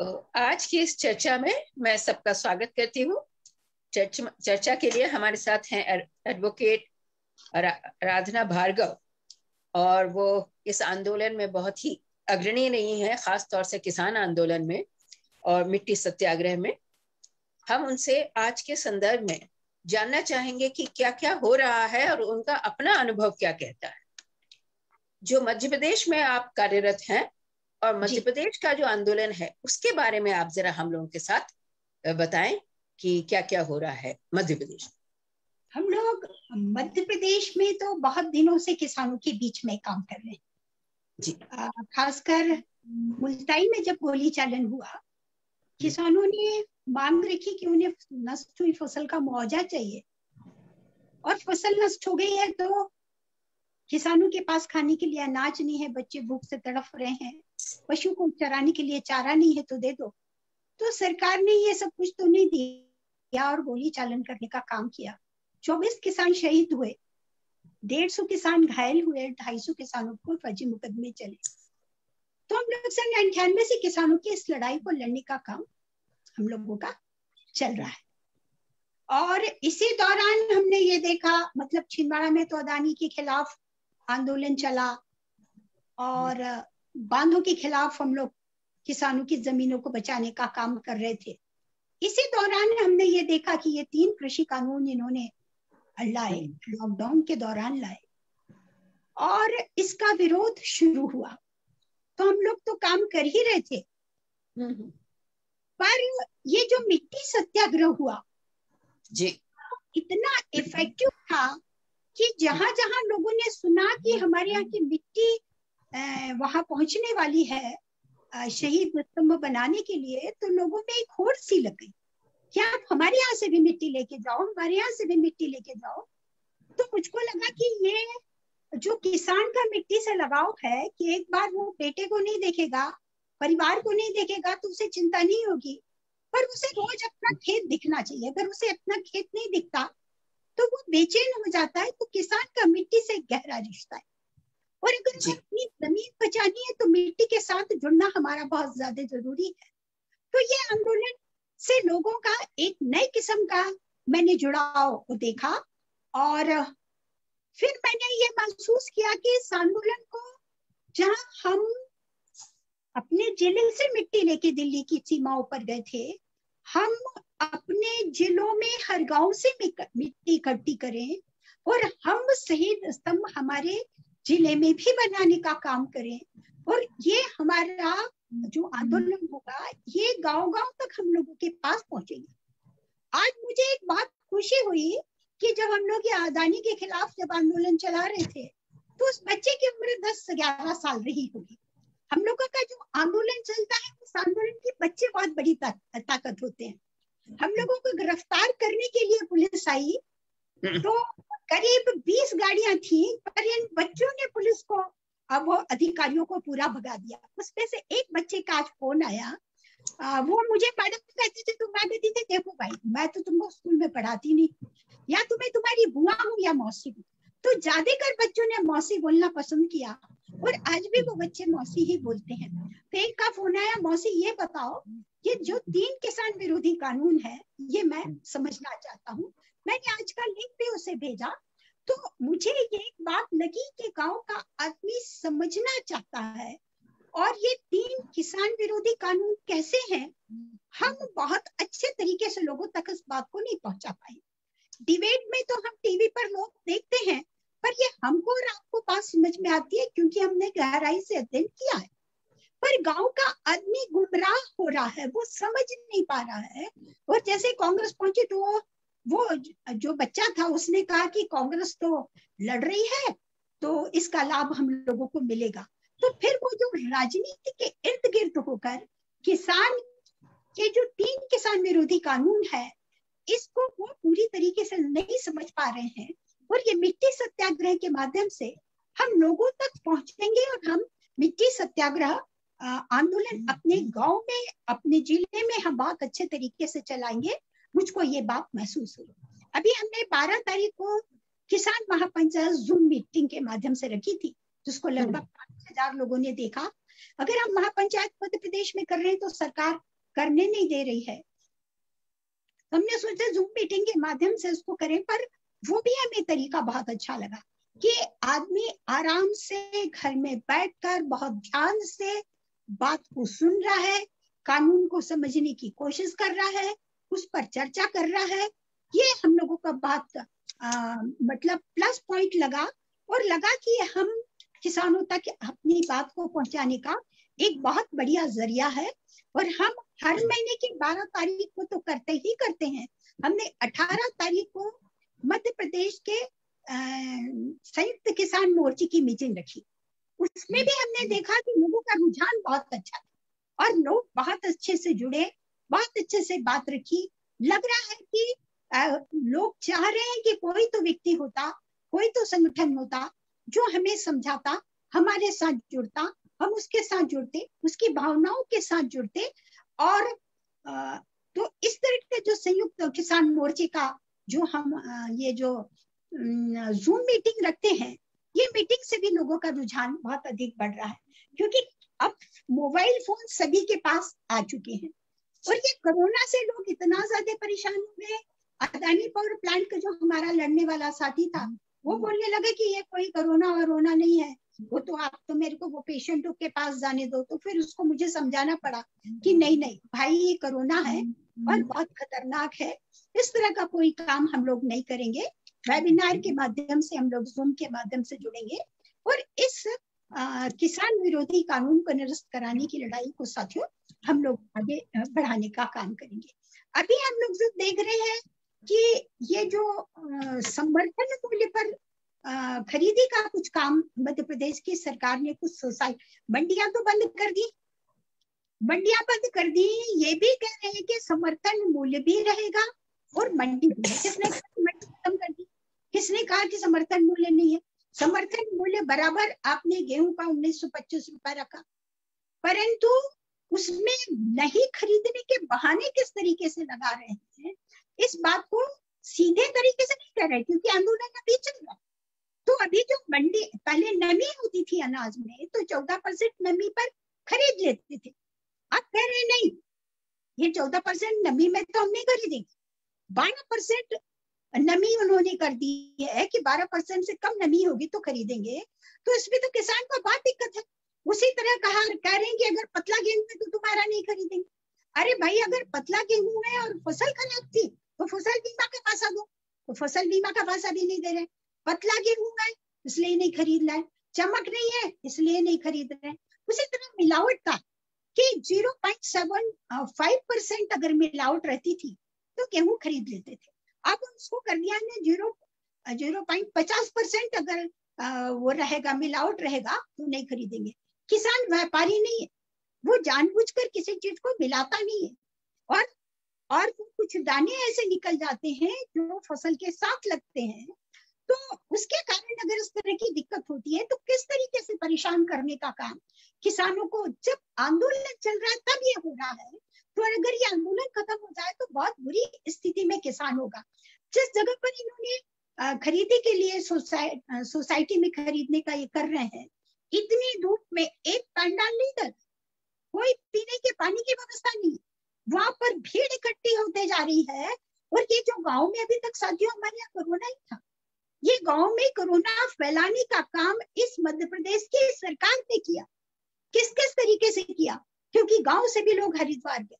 आज की इस चर्चा में मैं सबका स्वागत करती हूँ। चर्चा चर्चा के लिए हमारे साथ हैं एडवोकेट राधना भार्गव और वो इस आंदोलन में बहुत ही अग्रणी नहीं है, खास तौर से किसान आंदोलन में और मिट्टी सत्याग्रह में। हम उनसे आज के संदर्भ में जानना चाहेंगे कि क्या क्या हो रहा है और उनका अपना अनुभव क्या कहता है। जो मध्य प्रदेश में आप कार्यरत हैं और मध्य प्रदेश का जो आंदोलन है उसके बारे में आप जरा हम लोगों के साथ बताएँ कि क्या क्या हो रहा है मध्य प्रदेश हम लोग मध्य प्रदेश में तो बहुत दिनों से किसानों के बीच में काम कर रहे हैं। जी। खासकर मुल्ताई में जब गोली चालन हुआ किसानों ने मांग रखी कि उन्हें नष्ट हुई फ़सल का मुआवजा चाहिए। और फ़सल नष्ट हो गई है तो किसानों के पास खाने के लिए अनाज नहीं है बच्चे भूख से तड़फ रहे हैं। पशु को चराने के लिए चारा नहीं है तो दे दो। तो सरकार ने ये सब कुछ तो नहीं दिया और गोली चालन करने का काम किया। चौबीस किसान शहीद हुए, डेढ़ सौ किसान घायल हुए, ढाई सौ किसानों को फर्जी मुकदमे चले। तो हम लोग सन अंठानवे से किसानों की इस लड़ाई को लड़ने का काम हम लोगों का चल रहा है। और इसी दौरान हमने ये देखा मतलब छिंदवाड़ा में तो अदानी के खिलाफ आंदोलन चला और बांधों के खिलाफ हम लोग किसानों की जमीनों को बचाने का काम कर रहे थे। इसी दौरान हमने ये देखा कि ये तीन कृषि कानून इन्होंने लाए लॉकडाउन के दौरान लाए। और इसका विरोध शुरू हुआ। तो हम लोग तो काम कर ही रहे थे। पर ये जो मिट्टी सत्याग्रह हुआ जी। इतना इफ़ेक्टिव था कि जहाँ जहाँ लोगों ने सुना कि हमारे यहाँ की मिट्टी वहाँ पहुँचने वाली है शहीद स्तंभ बनाने के लिए तो लोगों में एक होड़ सी लग गई। क्या आप हमारे यहाँ से भी मिट्टी लेके जाओ? हमारे यहाँ से भी मिट्टी लेके जाओ। तो मुझको लगा कि ये जो किसान का मिट्टी से लगाव है कि एक बार वो बेटे को नहीं देखेगा, परिवार को नहीं देखेगा तो उसे चिंता नहीं होगी। पर उसे रोज अपना खेत दिखना चाहिए। अगर उसे अपना खेत नहीं दिखता तो वो बेचैन हो जाता है तो किसान का मिट्टी से गहरा रिश्ता है। और अगर अपनी ज़मीन बचानी है तो मिट्टी के साथ जुड़ना हमारा बहुत ज़्यादा ज़रूरी है। तो ये आंदोलन से लोगों का एक नए किस्म का मैंने जुड़ाव देखा और फिर मैंने ये महसूस किया कि इस आंदोलन को जहाँ हम अपने ज़िले से मिट्टी लेके दिल्ली की सीमाओं पर गए थे हम अपने जिलों में हर गाँव से मिट्टी इकट्ठी करें और हम शहीद स्तंभ हमारे ज़िले में भी बनाने का काम करें। और ये हमारा जो आंदोलन होगा, ये गाँव गाँव तक हम लोगों के पास पहुंचेगा। आज मुझे एक बात खुशी हुई कि जब हम लोग ये आज़ादी के खिलाफ जब आंदोलन चला रहे थे तो उस बच्चे की उम्र दस ग्यारह साल रही होगी। हम लोगों का जो आंदोलन चलता है, उस आंदोलन के बच्चे बहुत बड़ी ताकत होते हैं। हम लोगों को गिरफ़्तार करने के लिए पुलिस आई। तो करीब बीस गाड़ियाँ थी पर इन बच्चों ने पुलिस को अब वो अधिकारियों को पूरा भगा दिया। उसमें से एक बच्चे का आज फ़ोन आया। आ, वो मुझे मैडम कहते थे तुम कहती थी देखो भाई मैं तो तुमको स्कूल में पढ़ाती नहीं। या तुम्हें तुम्हारी बुआ हूँ या मौसी हूँ? तो ज़्यादातर बच्चों ने मौसी बोलना पसंद किया और आज भी वो बच्चे मौसी ही बोलते हैं। तो एक का फ़ोन आया मौसी ये बताओ ये जो तीन किसान विरोधी कानून है ये मैं समझना चाहता हूँ। मैंने आज का लिंक भी उसे भेजा। तो मुझे ये एक बात लगी कि गाँव का आदमी समझना चाहता है, और ये तीन किसान विरोधी कानून कैसे हैं, हम बहुत अच्छे तरीके से लोगों तक इस बात को नहीं पहुँचा पाए। डिबेट में तो हम टीवी पर लोग देखते हैं, पर ये हमको और आपको बात समझ में आती है क्योंकि हमने गहराई से अध्ययन किया है। पर गाँव का आदमी गुमराह हो रहा है, वो समझ नहीं पा रहा है। और जैसे कांग्रेस पहुँची तो वो वो जो बच्चा था, उसने कहा कि कांग्रेस तो लड़ रही है तो इसका लाभ हम लोगों को मिलेगा। तो फिर वो जो राजनीति के इर्द गिर्द होकर किसान के जो तीन किसान विरोधी कानून है, इसको वो पूरी तरीके से नहीं समझ पा रहे हैं और ये मिट्टी सत्याग्रह के माध्यम से हम लोगों तक पहुँचेंगे और हम मिट्टी सत्याग्रह आंदोलन अपने गाँव में, अपने ज़िले में हम बहुत अच्छे तरीके से चलाएँगे। मुझको ये बात महसूस हुई। अभी हमने बारह तारीख को किसान महापंचायत जूम मीटिंग के माध्यम से रखी थी जिसको लगभग हम्म। पाँच हज़ार लोगों ने देखा। अगर हम महापंचायत मध्य प्रदेश में कर रहे हैं तो सरकार करने नहीं दे रही है। हमने सोचा जूम मीटिंग के माध्यम से उसको करें पर वो भी हमें तरीका बहुत अच्छा लगा कि आदमी आराम से घर में बैठकर बहुत ध्यान से बात को सुन रहा है कानून को समझने की कोशिश कर रहा है उस पर चर्चा कर रहा है। ये हम लोगों का बात आ, मतलब प्लस पॉइंट लगा और लगा कि हम किसानों तक अपनी बात को पहुँचाने का एक बहुत बढ़िया ज़रिया है। और हम हर महीने की बारह तारीख को तो करते ही करते हैं। हमने अठारह तारीख को मध्य प्रदेश के संयुक्त किसान मोर्चे की मीटिंग रखी। उसमें भी हमने देखा कि लोगों का रुझान बहुत अच्छा था और लोग बहुत अच्छे से जुड़े। बहुत अच्छे से बात रखी। लग रहा है कि आ, लोग चाह रहे हैं कि कोई तो व्यक्ति होता कोई तो संगठन होता जो हमें समझाता हमारे साथ जुड़ता हम उसके साथ जुड़ते उसकी भावनाओं के साथ जुड़ते और आ, तो इस तरह के जो संयुक्त किसान मोर्चे का जो हम आ, ये जो जूम मीटिंग रखते हैं ये मीटिंग से भी लोगों का रुझान बहुत अधिक बढ़ रहा है। क्योंकि अब मोबाइल फ़ोन सभी के पास आ चुके हैं। और ये कोरोना से लोग इतना ज़्यादा परेशान हो गए। अदानी पावर प्लांट का जो हमारा लड़ने वाला साथी था वो बोलने लगे कि ये कोई कोरोना वरोना नहीं है। वो तो आप तो मेरे को वो पेशेंट के पास जाने दो। तो फिर उसको मुझे समझाना पड़ा कि नहीं नहीं भाई ये कोरोना है और बहुत खतरनाक है। इस तरह का कोई काम हम लोग नहीं करेंगे। वेबिनार के माध्यम से हम लोग जूम के माध्यम से जुड़ेंगे। और इस किसान विरोधी कानून को निरस्त कराने की लड़ाई को साथियों, हम लोग आगे बढ़ाने का काम करेंगे। अभी हम लोग जो देख रहे हैं कि ये जो समर्थन मूल्य पर खरीदी का कुछ काम मध्य प्रदेश की सरकार ने कुछ सोसाइटी मंडियाँ तो बंद कर दी। मंडियाँ बंद कर दी, ये भी कह रहे हैं कि समर्थन मूल्य भी रहेगा और मंडी भी किसने मंडी खत्म कर दी? किसने कहा कि समर्थन मूल्य नहीं है? समर्थन मूल्य बराबर आपने गेहूँ का उन्नीस सौ पच्चीस रुपए रखा। परंतु उसमें नहीं खरीदने के बहाने किस तरीके से लगा रहे हैं? इस बात को सीधे तरीके से नहीं कर रहे, क्योंकि आंदोलन अभी चल रहा है। तो अभी जो मंडी, पहले नमी होती थी अनाज में तो चौदह परसेंट नमी पर खरीद लेते थे। अब कह रहे नहीं, ये चौदह परसेंट नमी में तो हम नहीं खरीदेंगे बारह परसेंट नमी उन्होंने कर दी है कि बारह परसेंट से कम नमी होगी तो खरीदेंगे। तो इसमें तो किसान को बहुत दिक्कत है। उसी तरह कहा, कह रहे हैं कि अगर पतला गेहूँ है तो दोबारा नहीं खरीदेंगे। अरे भाई, अगर पतला गेहूँ है और फ़सल खराब थी तो फ़सल बीमा का पैसा दो। तो फ़सल बीमा का पैसा भी नहीं दे रहे। पतला गेहूँ है, इसलिए नहीं खरीद रहे। चमक नहीं है, इसलिए नहीं खरीद रहे। उसी तरह मिलावट का, कि zero point seven five percent अगर मिलावट रहती थी तो गेहूँ खरीद लेते थे। अब उसको कर दिया है ज़ीरो ज़ीरो पॉइंट पचास परसेंट अगर वो रहेगा मिलावट रहेगा तो नहीं खरीदेंगे। किसान व्यापारी नहीं है। वो जानबूझकर किसी चीज़ को मिलाता नहीं है। और और कुछ दाने ऐसे निकल जाते हैं जो फ़सल के साथ लगते हैं। तो उसके कारण अगर इस तरह की दिक्कत होती है तो किस तरीके से परेशान करने का काम? किसानों को जब आंदोलन चल रहा है, तब ये हो रहा है तो अगर ये आंदोलन खत्म हो जाए तो बहुत बुरी स्थिति में किसान होगा। जिस जगह पर इन्होंने खरीदी के लिए सोसाइटी में खरीदने का ये कर रहे हैं, इतनी धूप में एक पंडाल नहीं कर कोई पीने के पानी की व्यवस्था नहीं, वहाँ पर भीड़ इकट्ठी होते जा रही है और ये जो गाँव में अभी तक साथियों हमारे यहाँ कोरोना ही था, ये गाँव में कोरोना फैलाने का काम इस मध्य प्रदेश की सरकार ने किया। किस किस तरीके से किया? क्योंकि गाँव से भी लोग हरिद्वार गए।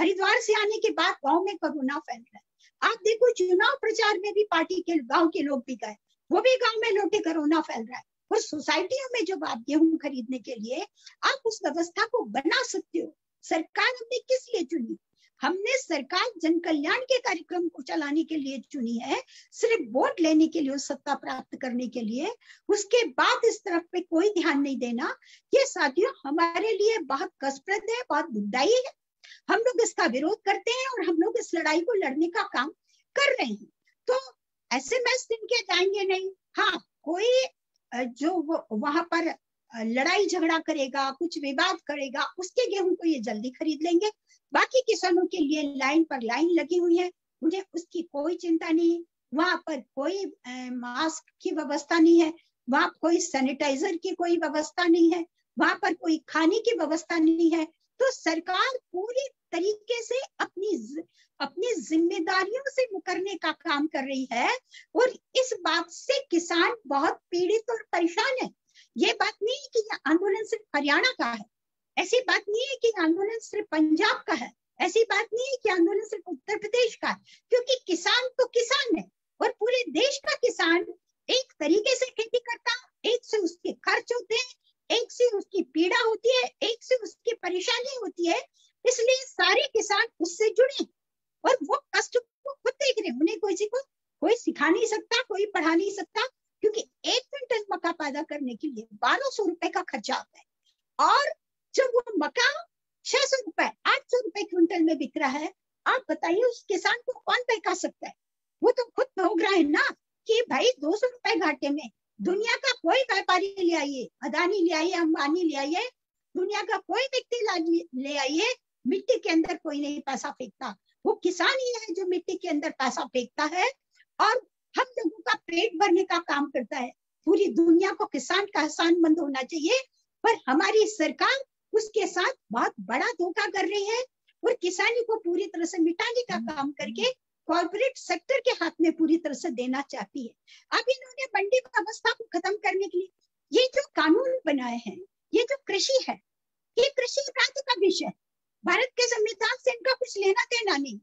हरिद्वार से आने के बाद गाँव में कोरोना फैल रहा है आप देखो, चुनाव प्रचार में भी पार्टी के गाँव के लोग भी गए। वो भी गाँव में लौटे कोरोना फैल रहा है। और सोसाइटियों में जब आप गेहूँ खरीदने के लिए आप उस व्यवस्था को बना सकते हो, सरकार हमने किस लिए चुनी? हमने सरकार जन कल्याण के कार्यक्रम को चलाने के लिए चुनी है, सिर्फ़ वोट लेने के लिए सत्ता प्राप्त करने के लिए। उसके बाद इस तरफ़ पे कोई ध्यान नहीं देना। ये साथियों, हमारे लिए बहुत कसप्रद है, बहुत दुखदायी है। हम लोग इसका विरोध करते हैं और हम लोग इस लड़ाई को लड़ने का काम कर रहे हैं। तो ऐसे दिन के जाएँगे नहीं। हाँ कोई जो वहाँ पर लड़ाई झगड़ा करेगा, कुछ विवाद करेगा, उसके गेहूँ को ये जल्दी खरीद लेंगे। बाकी किसानों के लिए लाइन पर लाइन लगी हुई है। उन्हें उसकी कोई चिंता नहीं वहाँ पर कोई मास्क की व्यवस्था नहीं है। वहाँ कोई सैनिटाइजर की कोई व्यवस्था नहीं है। वहाँ पर कोई खाने की व्यवस्था नहीं है। तो सरकार पूरी तरीके से अपनी अपनी जिम्मेदारियों से मुकरने का काम कर रही है और इस बात से किसान बहुत पीड़ित और परेशान है। ये बात नहीं है कि आंदोलन सिर्फ़ हरियाणा का है। ऐसी बात नहीं है कि आंदोलन सिर्फ़ पंजाब का है। ऐसी बात नहीं है कि आंदोलन सिर्फ़ उत्तर प्रदेश का है, क्योंकि किसान तो किसान है और पूरे देश का किसान एक तरीके से खेती करता, एक से उसके खर्च होते हैं एक से उसकी पीड़ा होती है, एक से उसकी परेशानी होती है, इसलिए सारे किसान उससे जुड़े और वो कष्ट को खुद देख रहे उन्हें किसी को, कोई सिखा नहीं सकता, कोई पढ़ा नहीं सकता, क्योंकि एक क्विंटल मक्का पैदा करने के लिए बारह सौ रुपए का खर्चा आता है। और जब वो मक्का छह सौ रुपए, आठ सौ रुपए क्विंटल में बिक रहा है, आप बताइए उस किसान को कौन पैका सकता है? वो तो खुद भोग रहा है ना कि भाई दो सौ रुपए घाटे में दुनिया का कोई व्यापारी ले आइए, अदानी ले आइए, अंबानी ले आइए, दुनिया का कोई व्यक्ति ले आइए, मिट्टी के अंदर कोई नहीं पैसा फेंकता। वो किसान ही है जो मिट्टी के अंदर पैसा फेंकता है और हम लोगों का पेट भरने का काम करता है। पूरी दुनिया को किसान का एहसान मंद होना चाहिए, पर हमारी सरकार उसके साथ बहुत बड़ा धोखा कर रही है और किसानी को पूरी तरह से मिटाने का काम करके कॉर्पोरेट सेक्टर के हाथ में पूरी तरह से देना चाहती है। अब इन्होंने मंडी व्यवस्था को खत्म करने के लिए ये जो कानून बनाए हैं, ये जो कृषि है, ये कृषि राज्य का विषय भारत के संविधान से इनका कुछ लेना देना नहीं।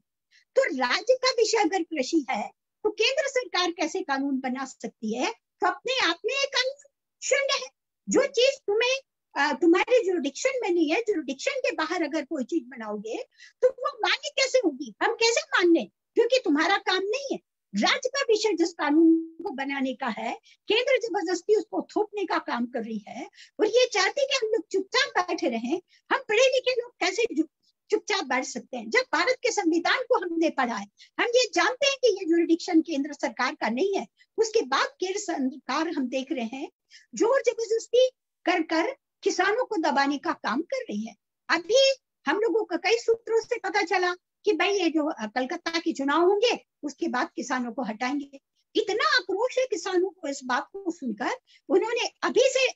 तो राज्य का विषय अगर कृषि है तो केंद्र सरकार कैसे कानून बना सकती है? तो अपने आप में एक कानून शून्य है। जो चीज़ तुम्हें तुम्हारे जुडिक्शन में नहीं है जुडिक्शन के बाहर अगर कोई चीज़ बनाओगे तो वो मान्य कैसे होगी? हम कैसे मानने क्योंकि तुम्हारा काम नहीं है। राज्य का विषय जिस कानून को बनाने का है, केंद्र ज़बरदस्ती उसको थोपने का काम कर रही है, और ये चाहती कि हम लोग चुपचाप बैठे रहे, हम पढ़े लिखे लोग कैसे चुपचाप बैठ सकते हैं? जब भारत के संविधान को हमने पढ़ा है, हम ये जानते हैं कि ये जुरिडिक्शन केंद्र सरकार का नहीं है। उसके बाद केंद्र सरकार हम देख रहे हैं, ज़ोर ज़बरदस्ती कर कर किसानों को दबाने का काम कर रही है। अभी हम लोगों का कई सूत्रों से पता चला कि भाई ये जो कलकत्ता के चुनाव होंगे, उसके बाद किसानों को हटाएँगे। इतना आक्रोश है किसानों को इस बात को सुनकर। उन्होंने अभी से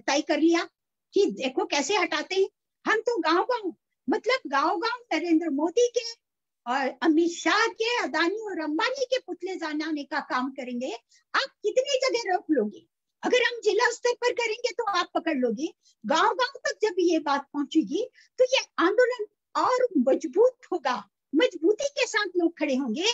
तय कर लिया कि देखो कैसे हटाते हैं। हम तो गाँव गाँव मतलब गाँव गाँव नरेंद्र मोदी के और अमित शाह के, अदानी और अंबानी के पुतले जलाने का काम करेंगे। आप कितनी जगह रोक लोगे? अगर हम जिला स्तर पर करेंगे तो आप पकड़ लोगे। गाँव गाँव तक जब ये बात पहुंचेगी तो ये आंदोलन और मज़बूत होगा। मजबूती के साथ लोग खड़े होंगे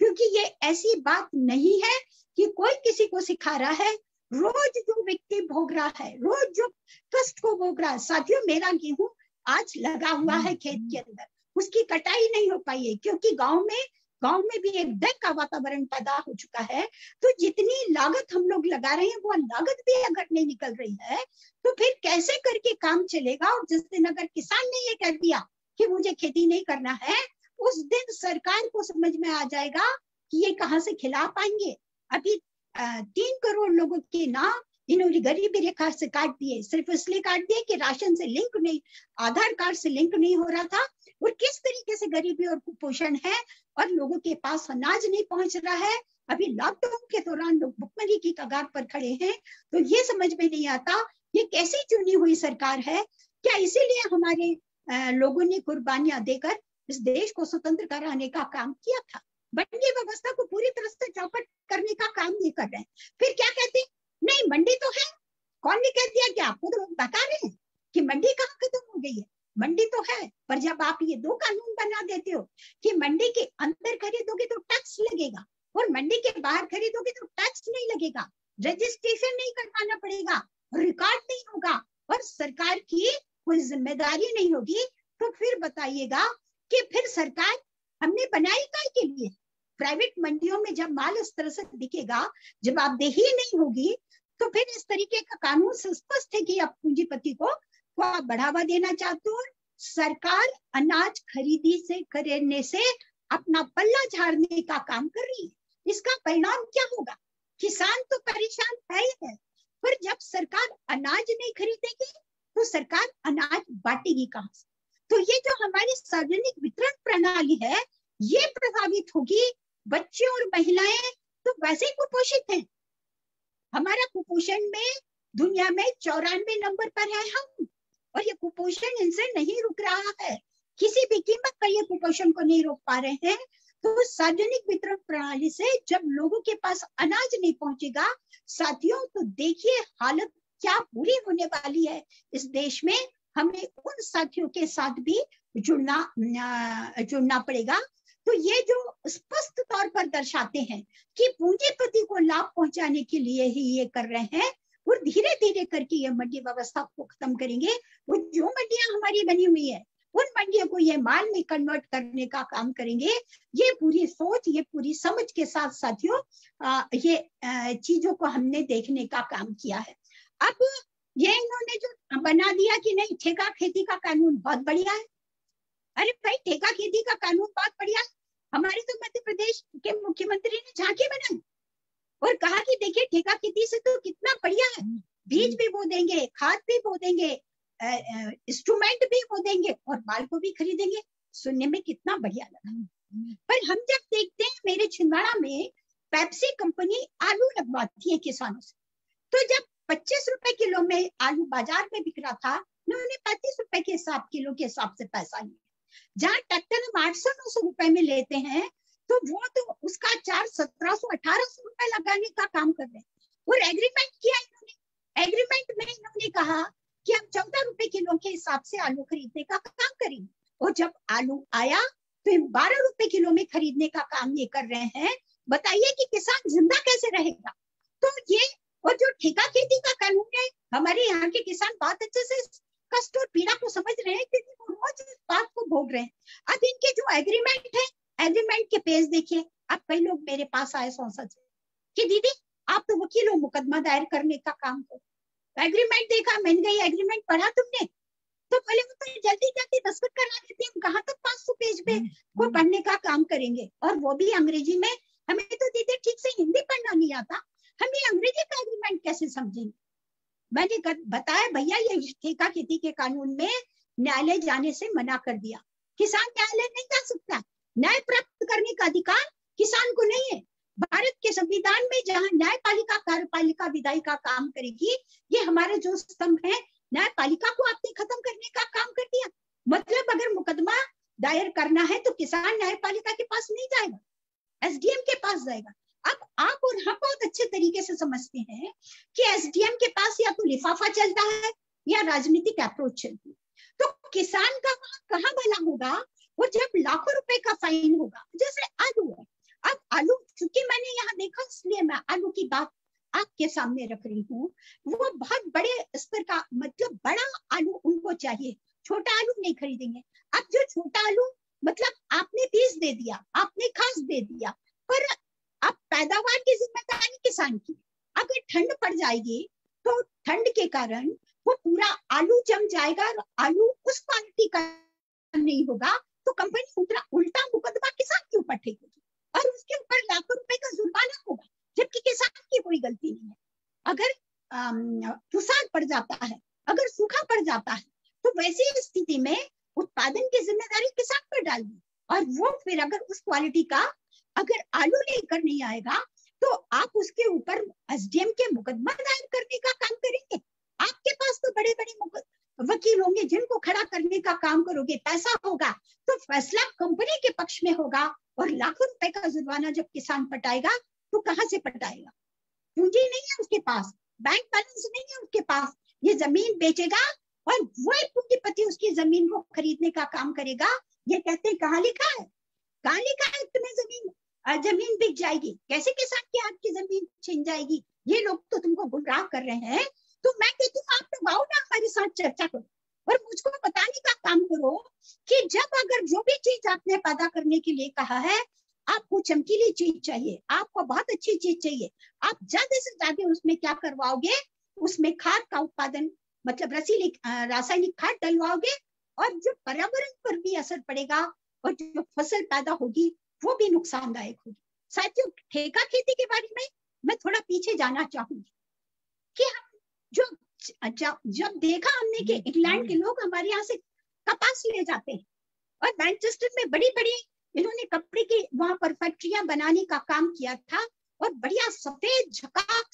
क्योंकि ये ऐसी बात नहीं है कि कोई किसी को सिखा रहा है। रोज जो व्यक्ति भोग रहा है रोज जो कष्ट को भोग रहा है साथियों मेरा गेहूँ आज लगा हुआ है खेत के अंदर। उसकी कटाई नहीं हो पाई है क्योंकि गाँव में गाँव में भी एक डर का वातावरण पैदा हो चुका है। तो जितनी लागत हम लोग लगा रहे हैं वो लागत भी अगर नहीं निकल रही है तो फिर कैसे करके काम चलेगा? और जिस दिन अगर किसान ने ये कर दिया कि मुझे खेती नहीं करना है, उस दिन सरकार को समझ में आ जाएगा कि ये कहाँ से खिला पाएँगे। अभी तीन करोड़ लोगों के नाम इन्होंने गरीबी रेखा से काट दिए। सिर्फ़ इसलिए काट दिए कि राशन से लिंक नहीं, आधार कार्ड से लिंक नहीं हो रहा था। और किस तरीके से गरीबी और कुपोषण है और लोगों के पास अनाज नहीं पहुँच रहा है। अभी लॉकडाउन के दौरान लोग भुखमरी की कगार पर खड़े हैं। तो ये समझ में नहीं आता, ये कैसी चुनी हुई सरकार है? क्या इसीलिए हमारे लोगों ने कुर्बानियाँ देकर इस देश को स्वतंत्र कराने का काम किया था। मंडी व्यवस्था को पूरी तरह से चौपट करने का काम नहीं कर रहे फिर क्या कहते नहीं, मंडी तो है। कौन ने कह दिया? कि आपको तो बता रहे हैं कि मंडी कहाँ खत्म हो गई है? मंडी तो है, पर जब आप ये दो कानून बना देते हो कि मंडी के अंदर खरीदोगे तो टैक्स लगेगा और मंडी के बाहर खरीदोगे तो टैक्स नहीं लगेगा। रजिस्ट्रेशन नहीं करवाना पड़ेगा रिकॉर्ड नहीं होगा और सरकार की कोई ज़िम्मेदारी नहीं होगी तो फिर बताइएगा कि फिर सरकार हमने बनाई काय के लिए। प्राइवेट मंडियों में जब माल इस तरह से दिखेगा जवाबदेही नहीं होगी तो फिर इस तरीके का कानून स्पष्ट है कि आप पूंजीपति को तो आप बढ़ावा देना चाहते हो। सरकार अनाज खरीदी से, खरीदने से अपना पल्ला झाड़ने का काम कर रही है। इसका परिणाम क्या होगा? किसान तो परेशान है, पर जब सरकार अनाज नहीं खरीदेगी तो सरकार अनाज बांटेगी कहाँ से? तो ये जो हमारी सार्वजनिक वितरण प्रणाली है, ये प्रभावित होगी बच्चे और महिलाएँ तो वैसे ही कुपोषित हैं। हमारा कुपोषण में, दुनिया में चौरानवे नंबर पर है हम, और ये कुपोषण इनसे नहीं रुक रहा है। किसी भी कीमत पर ये कुपोषण को नहीं रोक पा रहे हैं। तो सार्वजनिक वितरण प्रणाली से जब लोगों के पास अनाज नहीं पहुंचेगा, साथियों तो देखिए हालत क्या बुरी होने वाली है? इस देश में हमें उन साथियों के साथ भी जुड़ना जुड़ना पड़ेगा। तो ये जो स्पष्ट तौर पर दर्शाते हैं कि पूंजीपति को लाभ पहुँचाने के लिए ही ये कर रहे हैं और धीरे धीरे करके ये मंडी व्यवस्था को खत्म करेंगे। वो जो मंडियाँ हमारी बनी हुई है, उन मंडियों को ये माल में कन्वर्ट करने का काम करेंगे। ये पूरी सोच, ये पूरी समझ के साथ साथियों ये चीज़ों को हमने देखने का काम किया है। अब ये इन्होंने जो बना दिया कि नहीं, ठेका खेती का कानून बहुत बढ़िया है। अरे भाई, ठेका खेती का कानून बहुत बढ़िया हमारे तो मध्य प्रदेश के मुख्यमंत्री ने झांकी बनाई और कहा कि देखिए, ठेका खेती से तो कितना बढ़िया है। बीज भी बो देंगे, खाद भी बो देंगे इंस्ट्रूमेंट भी बो देंगे और माल को भी खरीदेंगे। सुनने में कितना बढ़िया लगा। पर हम जब देखते हैं, मेरे छिंदवाड़ा में पेप्सी कंपनी आलू लगवाती है किसानों से। तो जब पच्चीस रुपए किलो में आलू बाज़ार में बिक रहा था। उन्होंने पैंतीस रुपए के हिसाब, किलो के हिसाब से पैसा लिया। जहाँ ट्रैक्टर हम आठ सौ, नौ सौ रुपए में लेते हैं तो वो तो उसका चार सत्रह सौ, अठारह सौ रुपए लगाने का काम कर रहे हैं। और एग्रीमेंट किया इन्होंने। एग्रीमेंट में इन्होंने कहा कि हम चौदह रुपए किलो के हिसाब से आलू खरीदने का काम करेंगे। और जब आलू आया तो हम बारह रुपए किलो में खरीदने का काम ये कर रहे हैं। बताइए कि किसान ज़िंदा कैसे रहेगा? तो ये और जो ठेका खेती का कानून है हमारे यहाँ के किसान बहुत अच्छे से कष्ट और पीड़ा को समझ रहे हैं क्योंकि वो रोज इस बात को भोग रहे हैं। अब इनके जो एग्रीमेंट है एग्रीमेंट के पेज देखिए। अब कई लोग मेरे पास आए संसद से कि दीदी आप तो वकील हो मुकदमा दायर करने का काम करो। एग्रीमेंट देखा मैंने गई एग्रीमेंट पढ़ा तुमने? तो पहले वो तो जल्दी जल्दी दस्तखत करा देते हैं। कहा तक पाँच सौ पेज पे वो हम्म। पढ़ने का काम करेंगे? और वो भी अंग्रेज़ी में हमें तो दीदी ठीक से हिंदी पढ़ना नहीं आता। हम ये अंग्रेज़ी का एग्रीमेंट कैसे समझेंगे? मैंने बताया भैया, ये ठेका खेती के कानून में न्यायालय जाने से मना कर दिया। किसान न्यायालय नहीं जा सकता। न्याय प्राप्त करने का अधिकार किसान को नहीं है। भारत के संविधान में जहाँ न्यायपालिका कार्यपालिका विधायी का काम करेगी, ये हमारे जो स्तंभ है, न्यायपालिका को आपने खत्म करने का काम कर दिया। मतलब अगर मुकदमा दायर करना है तो किसान न्यायपालिका के पास नहीं जाएगा, एसडीएम के पास जाएगा। अब आप और हम बहुत अच्छे तरीके से समझते हैं कि एसडीएम के पास या तो लिफाफा चलता है या राजनीतिक अप्रोच चलती है। तो किसान का कहाँ भला होगा? वो जब लाखों रुपए का फाइन होगा। जैसे आलू है। अब आलू, चूँकि मैंने यहाँ देखा, इसलिए मैं आलू की बात आपके सामने रख रही हूँ। वो बहुत बड़े स्तर का मतलब बड़ा आलू उनको चाहिए। छोटा आलू नहीं खरीदेंगे। अब जो छोटा आलू मतलब आपने बीज दे दिया, आपने खास दे दिया, पर अब पैदावार की ज़िम्मेदारी किसान की। अगर ठंड पड़ जाएगी तो ठंड के कारण वो पूरा आलू जम जाएगा और आलू उस क्वालिटी का नहीं होगा तो कंपनी उल्टा उल्टा मुकदमा किसान के ऊपर ठेकेगी और उसके ऊपर लाखों रुपए का जुर्माना होगा, जबकि किसान की कोई गलती नहीं है। अगर तुषार पड़ जाता है, अगर सूखा पड़ जाता है तो वैसी स्थिति में उत्पादन की ज़िम्मेदारी किसान पर डाल दी और वो फिर अगर उस क्वालिटी का अगर आलू लेकर नहीं आएगा तो आप उसके ऊपर एसडीएम के मुकदमा दायर करने का काम करेंगे। आपके पास तो बड़े बड़े वकील होंगे जिनको खड़ा करने का काम करोगे। पैसा होगा तो फैसला कंपनी के पक्ष में होगा और लाखों रुपए का जुर्माना जब किसान पटाएगा तो कहाँ से पटाएगा? पूंजी नहीं है उसके पास बैंक बैलेंस नहीं है उसके पास। ये ज़मीन बेचेगा और वही पूंजीपति उसकी ज़मीन को खरीदने का काम करेगा। ये कहते हैं, कहा लिखा है? कहा लिखा है तुम्हें ज़मीन ज़मीन बिक जाएगी। कैसे किसान की आपकी ज़मीन छिन जाएगी? ये लोग तो तुमको गुमराह कर रहे हैं। तो मैं कहती हूँ, आप लोग आओ ना हमारे साथ चर्चा करो। और मुझको बताने का काम करो कि जब अगर जो भी चीज़ आपने पैदा करने के लिए कहा है, आपको चमकीली चीज़ चाहिए, आपको बहुत अच्छी चीज़ चाहिए। आप ज़्यादा से ज़्यादा उसमें क्या करवाओगे? उसमें खाद का उत्पादन मतलब रसीली रासायनिक खाद डलवाओगे और जो पर्यावरण पर भी असर पड़ेगा और जो फ़सल पैदा होगी, वो भी नुकसानदायक होगी। साथियों, ठेका खेती के बारे में मैं थोड़ा पीछे जाना चाहूँगी कि हम जो जब देखा हमने कि इंग्लैंड के लोग हमारे यहाँ से कपास ले जाते हैं और मैनचेस्टर में बड़ी बड़ी इन्होंने कपड़े की वहाँ पर फैक्ट्रियाँ बनाने का काम किया था और बढ़िया सफ़ेद झकाक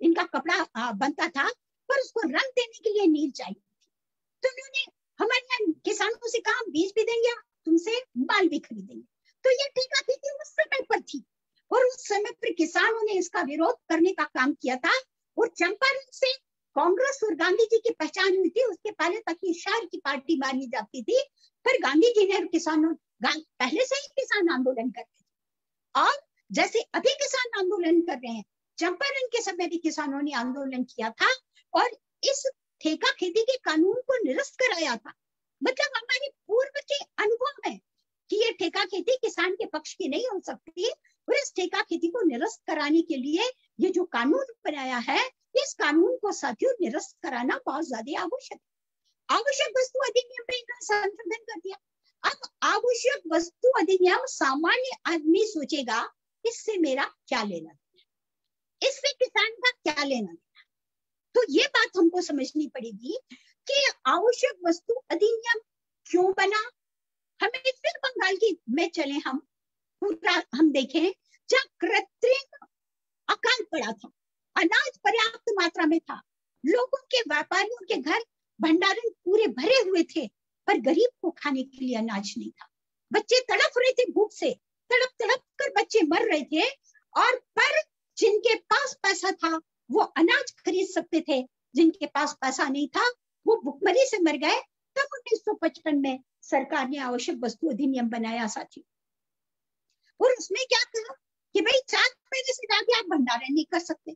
इनका कपड़ा बनता था पर उसको रंग देने के लिए नील चाहिए थी। तो उन्होंने हमारे यहाँ किसानों से कहा बीज भी देंगे तुमसे माल भी खरीदेंगे। तो ये ठेका खेती और उस समय पर किसानों ने इसका विरोध करने का काम किया था और चंपारण से कांग्रेस और गांधी जी की पहचान हुई थी। उसके पहले तक ये शहर की पार्टी मानी जाती थी, पर गांधी जी ने किसानों पहले से ही किसान आंदोलन करते थे। और जैसे अभी किसान आंदोलन कर रहे हैं, चंपारण के समय भी किसानों ने आंदोलन किया था और इस ठेका खेती के कानून को निरस्त कराया था। मतलब हमारे पूर्व के अनुभव में कि ये ठेका खेती किसान के पक्ष की नहीं हो सकती और इस ठेका खेती को निरस्त कराने के लिए ये जो कानून बनाया है, इस कानून को साथियों निरस्त कराना बहुत ज़्यादा आवश्यक आवश्यक वस्तु अधिनियम संशोधन कर दिया। अब आवश्यक वस्तु अधिनियम सामान्य आदमी सोचेगा, इससे मेरा क्या लेना इससे किसान का क्या लेना तो ये बात हमको समझनी पड़ेगी कि आवश्यक वस्तु अधिनियम क्यों बना? हमें फिर बंगाल की में चले हम। पूरा हम देखें जब कृत्रिम अकाल पड़ा था, अनाज पर्याप्त मात्रा में था, लोगों के व्यापारियों के घर भंडारण पूरे भरे हुए थे, पर गरीब को खाने के लिए अनाज नहीं था। बच्चे तड़प रहे थे भूख से, तड़प तड़प कर बच्चे मर रहे थे, और पर जिनके पास पैसा था, वो अनाज खरीद सकते थे, जिनके पास पैसा नहीं था वो भुखमरी से मर गए, तब उन्नीस सौ पचपन में सरकार ने आवश्यक वस्तु अधिनियम बनाया साथी और उसमें क्या कहा कि भाई, चार महीने से जाके आप भंडारण नहीं कर सकते।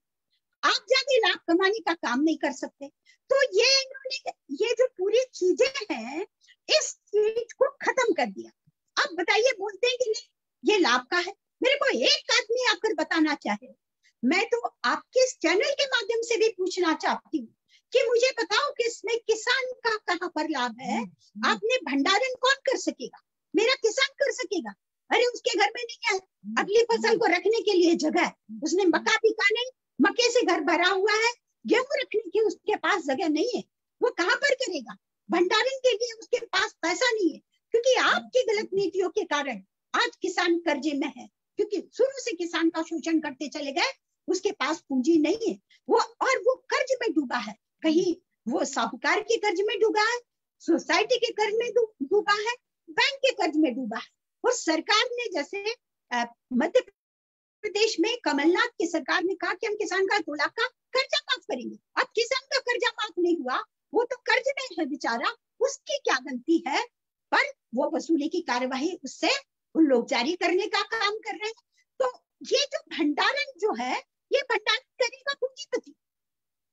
आप जाके लाभ कमाने का काम नहीं कर सकते। तो ये इन्होंने, ये जो पूरी चीज़ें हैं, इस चीज़ को खत्म कर दिया। अब बताइए, बोलते हैं कि नहीं, ये लाभ का है? मेरे को एक आदमी आकर बताना चाहे। मैं तो आपके इस चैनल के माध्यम से भी पूछना चाहती हूँ। कि मुझे बताओ कि इसमें किसान का कहाँ पर लाभ है? हम्म। आपने भंडारण कौन कर सकेगा? मेरा किसान कर सकेगा? अरे उसके घर में नहीं है। अगली फ़सल को रखने के लिए जगह है। उसने मक्का पिका नहीं मक्के से घर भरा हुआ है। गेहूँ रखने की उसके पास जगह नहीं है। वो कहाँ पर करेगा? भंडारण के लिए उसके पास पैसा नहीं है। क्योंकि आपकी गलत नीतियों के कारण आज किसान कर्जे में है। क्योंकि शुरू से किसान का शोषण करते चले गए उसके पास पूंजी नहीं है। वो और वो कर्ज में डूबा है। कहीं वो साहूकार के कर्ज में डूबा है, सोसाइटी के कर्ज में डूबा है, बैंक के कर्ज में डूबा है। और सरकार ने जैसे मध्य प्रदेश में कमलनाथ की सरकार ने कहा कि हम किसान का दो लाख का कर्जा माफ़ करेंगे। अब किसान का कर्जा माफ़ नहीं हुआ, वो तो कर्ज में है बेचारा, उसकी क्या गलती है? पर वो वसूली की कार्यवाही, उससे उन लोग जारी करने का काम कर रहे हैं। तो ये जो भंडारण जो है, ये भंडारण करेगा पूंजीपति।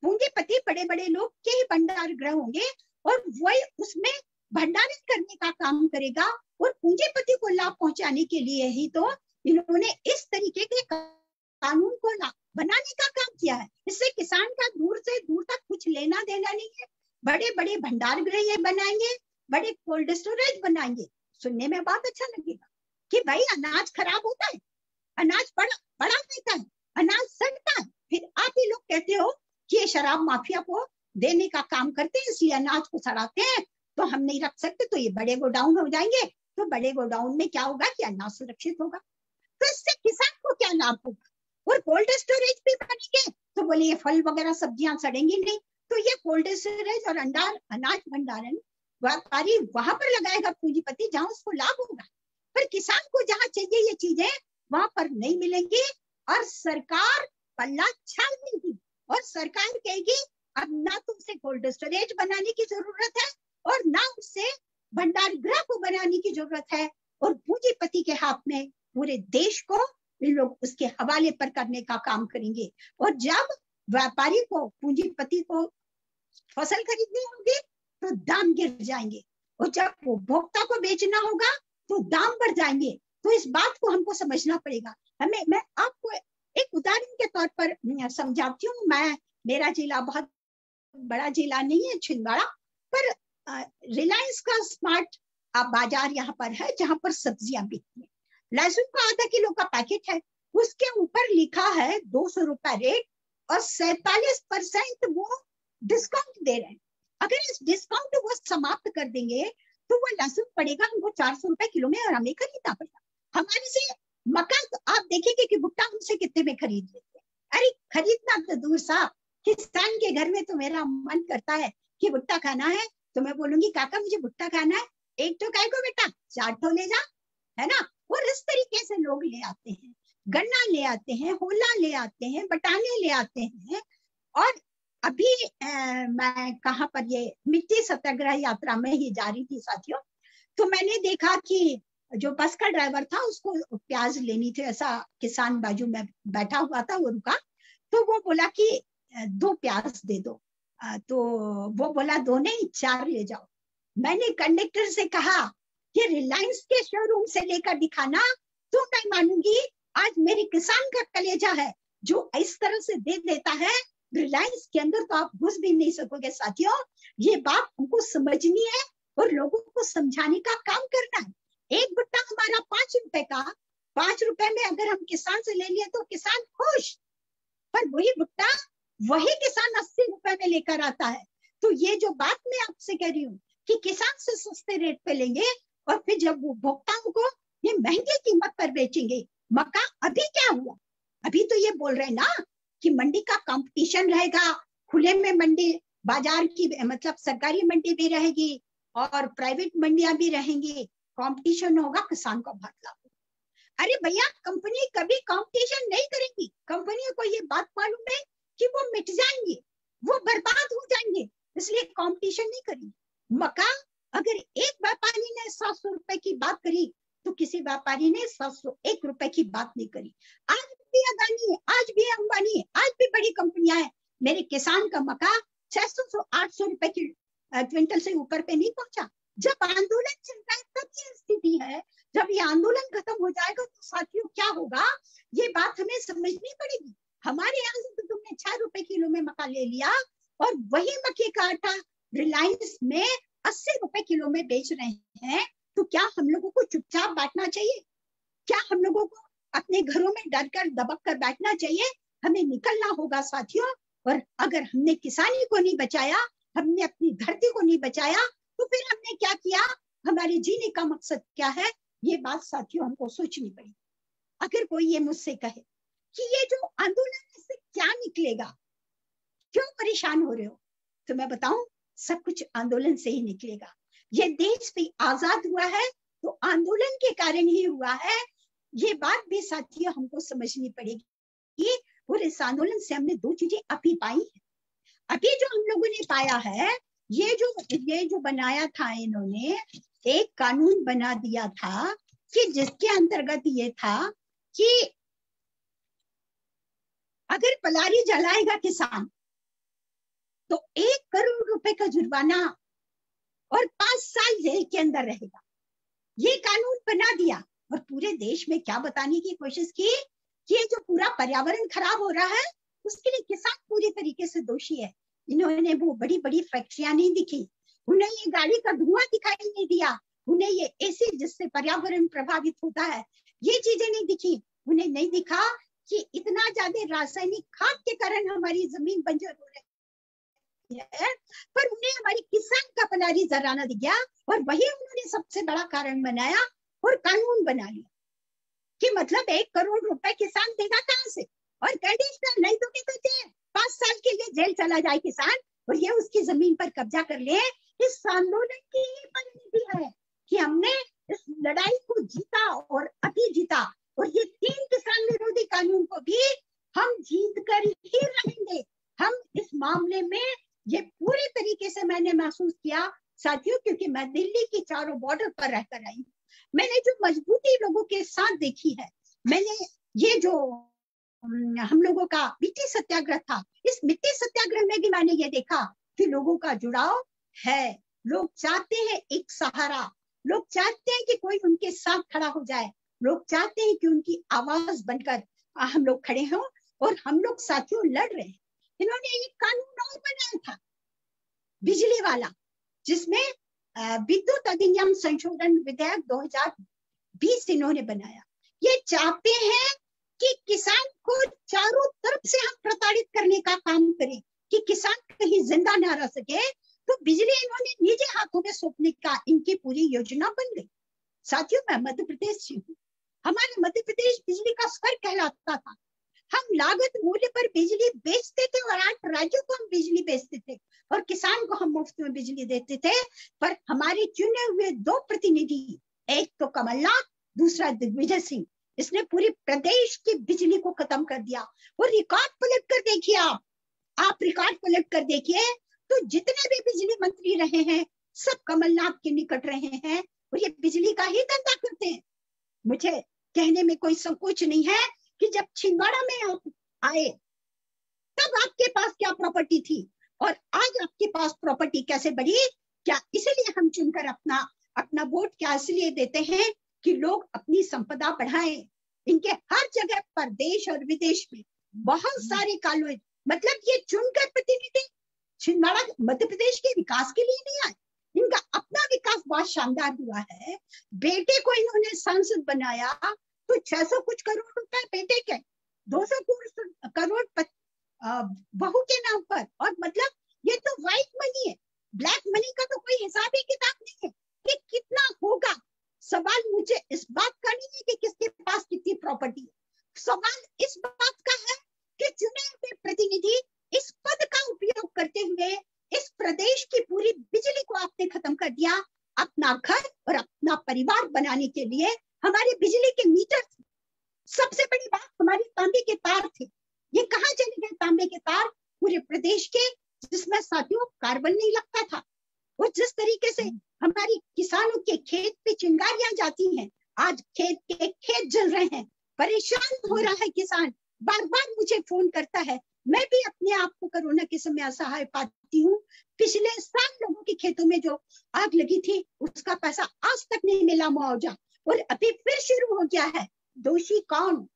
पूंजीपति बड़े बड़े लोग के ही भंडार ग्रह होंगे और वही उसमें भंडारण करने का काम करेगा और पूंजीपति को लाभ पहुँचाने के लिए ही तो इन्होंने इस तरीके के कानून को बनाने का काम किया है। इससे किसान का दूर से दूर तक कुछ लेना देना नहीं है। बड़े बड़े भंडार गृह ये बनाएँगे, बड़े कोल्ड स्टोरेज बनाएँगे। सुनने में बहुत अच्छा लगेगा कि भाई, अनाज खराब होता है, अनाज बड़ा बड़ा रहता है अनाज सड़ता है फिर आप ही लोग कहते हो कि ये शराब माफिया को देने का काम करते हैं, इसलिए अनाज को सड़ाते हैं तो हम नहीं रख सकते तो ये बड़े गोडाउन हो जाएँगे तो बड़े गोडाउन में क्या होगा कि अनाज सुरक्षित होगा। तो इससे किसान को क्या लाभ होगा? और कोल्ड स्टोरेज भी बनेंगे तो बोले ये फल वगैरह सब्ज़ियाँ सड़ेंगी नहीं तो ये कोल्ड स्टोरेज और अंडार, अनाज भंडारण व्यापारी वहाँ पर लगाएगा पूंजीपति जहाँ उसको लाभ होगा। पर किसान को जहाँ चाहिए ये चीज़ें, वहाँ पर नहीं मिलेंगी और सरकार पल्ला छाल देगी। और सरकार कहेगी, अब ना तुमसे कोल्ड स्टोरेज बनाने की ज़रूरत है और ना उससे भंडार गृह को बनाने की ज़रूरत है। और पूंजीपति के हाथ में पूरे देश को इन लोग उसके हवाले पर करने का काम करेंगे। और जब व्यापारी को, पूंजीपति को फ़सल खरीदनी होगी तो दाम गिर जाएँगे। और जब उपभोक्ता को बेचना होगा तो दाम बढ़ जाएँगे। तो इस बात को हमको समझना पड़ेगा। हमें, मैं आपको एक उदाहरण के तौर पर समझाती हूँ। मैं, मेरा जिला बहुत बड़ा जिला नहीं है, छिंदवाड़ा, पर रिलायंस का स्मार्ट बाज़ार यहाँ पर है, जहाँ पर सब्ज़ियाँ बिकती है। लहसुन का आधा किलो का पैकेट है, उसके ऊपर लिखा है दो सौ रुपए रेट और सैतालीस परसेंट वो डिस्काउंट दे रहे हैं। अगर इस डिस्काउंट वो समाप्त कर देंगे तो वो लहसुन पड़ेगा हमको चार सौ रुपए किलो में और हमें खरीदना पड़ेगा। हमारे से मकान तो आप देखेंगे कि भुट्टा हमसे कितने में खरीद लेते हैं। अरे खरीदना तो दूर साहब किसान के घर में तो मेरा मन करता है कि भुट्टा खाना है तो मैं बोलूँगी काका मुझे भुट्टा खाना है। एक तो काय को बेटा चार तो ले जा है ना? और इस तरीके से लोग ले आते हैं। गन्ना ले आते हैं होला ले आते हैं बटाने ले आते हैं। और अभी आ, मैं कहा पर ये मिट्टी सत्याग्रह यात्रा में ही जा रही थी साथियों तो मैंने देखा कि जो बस का ड्राइवर था, उसको प्याज लेनी थी। ऐसा किसान बाजू में बैठा हुआ था, वो रुका। तो वो बोला कि, दो प्याज दे दो। तो वो बोला, दो नहीं, चार ले जाओ। मैंने कंडक्टर से कहा कि रिलायंस के शोरूम से लेकर दिखाना तो मैं मानूँगी, आज मेरे किसान का कलेजा है, जो इस तरह से दे देता है रिलायंस के अंदर तो आप घुस भी नहीं सकोगे साथियों। ये बात हमको समझनी है और लोगों को समझाने का काम करना है। एक भुट्टा हमारा पाँच रुपए का, पाँच रुपए में अगर हम किसान से ले लिए तो किसान खुश। पर वही भुट्टा वही किसान अस्सी रुपए में लेकर आता है। तो ये जो बात मैं आपसे कह रही हूँ कि किसान से सस्ते रेट पे लेंगे और फिर जब वो भोक्ताओं को ये महँगे कीमत पर बेचेंगे, मक्का अभी क्या हुआ? अभी तो ये बोल रहे ना कि मंडी का कंपटीशन रहेगा, खुले में मंडी, बाज़ार की मतलब सरकारी मंडी भी रहेगी और प्राइवेट मंडियाँ भी रहेंगी। कंपटीशन होगा, किसान को लाभ अरे भैया कंपनी कभी कंपटीशन नहीं करेंगी। कंपनियों को ये बात मालूम है कि वो मिट जाएँगे, वो बर्बाद हो जाएँगे, इसलिए कंपटीशन नहीं करेंगे। मका अगर एक व्यापारी ने सात सौ रुपए की बात करी तो किसी व्यापारी ने सात सौ एक रुपए की बात नहीं करी। आज भी अदानी है, आज भी अंबानी है, आज भी बड़ी कंपनियाँ हैं। मेरे किसान का मका छह सौ आठ सौ रुपए की क्विंटल से ऊपर पे नहीं पहुँचा। जब आंदोलन चल रहा है, तब ये स्थिति है। जब ये आंदोलन खत्म हो जाएगा तो साथियों, क्या होगा? ये बात हमें समझनी पड़ेगी। हमारे यहाँ से तो तुमने छह रुपए किलो में मका ले लिया और वही मक्के का आटा रिलायंस में अस्सी रुपए किलो में बेच रहे हैं। तो क्या हम लोगों को चुपचाप बांटना चाहिए? क्या हम लोगों को अपने घरों में डर कर दबक कर बैठना चाहिए? हमें निकलना होगा, साथियों। और अगर हमने किसानी को नहीं बचाया, हमने अपनी धरती को नहीं बचाया तो फिर हमने क्या किया? हमारे जीने का मकसद क्या है? ये बात साथियों, हमको सोचनी पड़ी। अगर कोई ये मुझसे कहे कि ये जो आंदोलन से क्या निकलेगा? क्यों परेशान हो रहे हो? तो मैं बताऊँ, सब कुछ आंदोलन से ही निकलेगा। ये देश भी आज़ाद हुआ है तो आंदोलन के कारण ही हुआ है। ये बात भी साथियों, हमको समझनी पड़ेगी और इस आंदोलन से हमने दो चीज़ें अभी पाई है। अभी जो हम लोगों ने पाया है ये जो ये जो बनाया था इन्होंने, एक कानून बना दिया था कि जिसके अंतर्गत ये था कि अगर पलारी जलाएगा किसान तो एक करोड़ रुपए का जुर्माना और पाँच साल जेल के अंदर रहेगा। ये कानून बना दिया और पूरे देश में क्या बताने की कोशिश की कि ये जो पूरा पर्यावरण खराब हो रहा है, उसके लिए किसान पूरी तरीके से दोषी है। इन्होंने वो बड़ी बड़ी फैक्ट्रियाँ नहीं दिखी। उन्हें ये गाड़ी का धुआँ दिखाई नहीं दिया। उन्हें ये एसी जिससे पर्यावरण प्रभावित होता है, ये चीज़ें नहीं दिखी। उन्हें नहीं दिखा कि इतना ज़्यादा रासायनिक खाद के कारण हमारी ज़मीन बंजर हो रही है, पर उन्हें हमारी किसान का पलारी जराना दिख गया और वही उन्होंने सबसे बड़ा कारण बनाया और कानून बना लिया। कि मतलब एक करोड़ रुपए किसान देगा कहाँ से? और कंडीशनर नहीं तो क्या पाँच साल के लिए जेल चला जाए किसान और ये उसकी ज़मीन पर कब्जा कर ले, इस आंदोलन की ही परिणति है कि हमने इस लड़ाई को जीता और अति जीता। और ये तीन किसान विरोधी कानून को भी हम जीत कर ही रहेंगे। हम इस मामले में ये पूरी तरीके से मैंने महसूस किया, साथियों, क्योंकि मैं दिल्ली की चारों बॉर्डर पर रहकर आई मैंने जो मजबूती लोगों के साथ देखी है, मैंने ये जो हम लोगों का मिट्टी सत्याग्रह था। इस मिट्टी सत्याग्रह में भी मैंने ये देखा कि लोगों का जुड़ाव है। लोग चाहते हैं एक सहारा। लोग चाहते हैं कि कोई उनके साथ खड़ा हो जाए। लोग चाहते हैं कि उनकी आवाज़ बनकर हम लोग खड़े हों और हम लोग साथियों लड़ रहे हैं। इन्होंने एक कानून और बनाया था, बिजली वाला, जिसमें विद्युत अधिनियम संशोधन विधेयक 2020 इन्होंने बनाया। ये चाहते हैं कि किसान को चारों तरफ़ से हम प्रताड़ित करने का काम करें, कि किसान कहीं ज़िंदा ना रह सके तो बिजली इन्होंने निजी हाथों में सौंपने का इनकी पूरी योजना बन गई। साथियों, मैं मध्य प्रदेश से हूँ। हमारे मध्य प्रदेश बिजली का स्वर कहलाता था। हम लागत मूल्य पर बिजली बेचते थे और आठ राज्यों को हम बिजली बेचते थे और किसान को हम मुफ़्त में बिजली देते थे। पर हमारे चुने हुए दो प्रतिनिधि, एक तो कमलनाथ, दूसरा दिग्विजय सिंह। इसने पूरी प्रदेश की बिजली को खत्म कर दिया। वो रिकॉर्ड पलट कर देखिए आप। आप रिकॉर्ड पलट कर देखिए तो जितने भी बिजली मंत्री रहे हैं, सब कमलनाथ के निकट रहे हैं और ये बिजली का ही धंधा करते हैं। मुझे कहने में कोई संकोच नहीं है कि जब छिंदवाड़ा में आप आए, तब आपके पास क्या प्रॉपर्टी थी? और आज आपके पास प्रॉपर्टी कैसे बढ़ी क्या इसीलिए हम चुनकर अपना अपना वोट क्या इसलिए देते हैं? कि लोग अपनी संपदा बढ़ाएँ। इनके हर जगह पर देश और विदेश में बहुत सारे कॉलेज मतलब ये चुनकर प्रतिनिधि छिंदवाड़ा, मध्य प्रदेश के विकास के लिए नहीं आए। इनका अपना विकास बहुत शानदार हुआ है। बेटे को इन्होंने सांसद बनाया तो 600 कुछ करोड़ रुपए बेटे के 200 करोड़ बहू के नाम पर। और मतलब ये तो व्हाइट मनी है। ब्लैक मनी का तो कोई हिसाब ही किताब नहीं है। कि कितना होगा? सवाल मुझे इस बात का नहीं है कि किसके पास कितनी प्रॉपर्टी है। सवाल इस बात का है कि चुने हुए प्रतिनिधि इस पद का उपयोग करते हुए इस प्रदेश की पूरी बिजली को आपने खत्म कर दिया अपना घर और अपना परिवार बनाने के लिए हमारे बिजली के मीटर थे। सबसे बड़ी बात हमारे तांबे के तार थे। ये कहा चले गए तांबे के तार? पूरे प्रदेश के जिसमें साथियों कार्बन नहीं लगता था। और जिस तरीके से हमारी किसानों के खेत पे चिंगारियाँ जाती हैं। आज खेत के खेत जल रहे हैं। परेशान हो रहा है किसान। बार बार मुझे फ़ोन करता है। मैं भी अपने आप को कोरोना के समय असहाय पाती हूँ। पिछले साल लोगों के खेतों में जो आग लगी थी, उसका पैसा आज तक नहीं मिला मुआवजा। और अभी फिर शुरू हो गया है। दोषी कौन?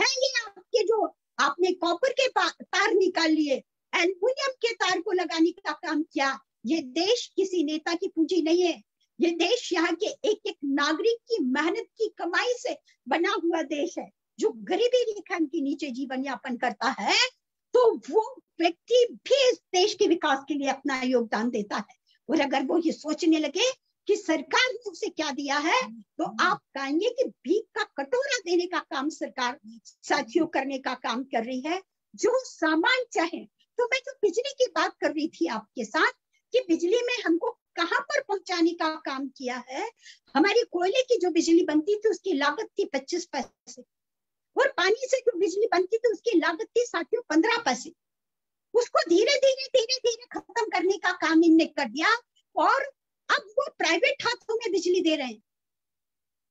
है ये आपके जो आपने कॉपर के तार निकाल लिए। एल्यूमिनियम के तार को लगाने का काम किया? ये देश किसी नेता की पूंजी नहीं है। ये देश यहाँ के एक एक नागरिक की मेहनत की कमाई से बना हुआ देश है, जो गरीबी रेखा के नीचे जीवन यापन करता है तो वो व्यक्ति भी इस देश के विकास के लिए अपना योगदान देता है। और अगर वो ये सोचने लगे कि सरकार ने उसे क्या दिया है तो आप कहेंगे कि भीख का कटोरा देने का काम सरकार साथियों करने का काम कर रही है। जो सामान चाहे तो मैं जो बिजली की बात कर रही थी आपके साथ कि बिजली में हमको कहाँ पर पहुँचाने का काम किया है? हमारी कोयले की जो बिजली बनती थी, उसकी लागत थी पच्चीस पैसे। और पानी से जो बिजली बनती थी, उसकी लागत थी साथियों पंद्रह पैसे। उसको धीरे धीरे धीरे धीरे खत्म करने का काम इनने कर दिया। और अब वो प्राइवेट हाथों में बिजली दे रहे हैं,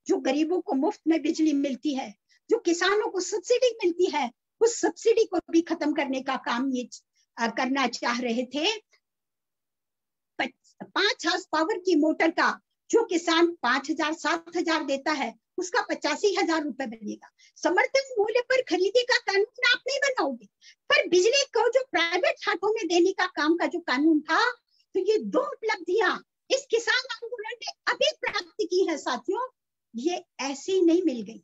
जो गरीबों को मुफ़्त में बिजली मिलती है, जो किसानों को सब्सिडी मिलती है, उस सब्सिडी को भी खत्म करने का काम ये करना चाह रहे थे। पाँच हाउस पावर की मोटर का जो किसान पाँच हज़ार सात हज़ार देता है उसका पचासी हज़ार रुपए बनेगा। समर्थन मूल्य पर खरीदी का कानून आप नहीं बनाओगे। पर बिजली को जो प्राइवेट हाथों में देने का काम का जो कानून था तो ये दो उपलब्धियाँ इस किसान आंदोलन ने अभी प्राप्त की है साथियों। ये ऐसी नहीं मिल गई।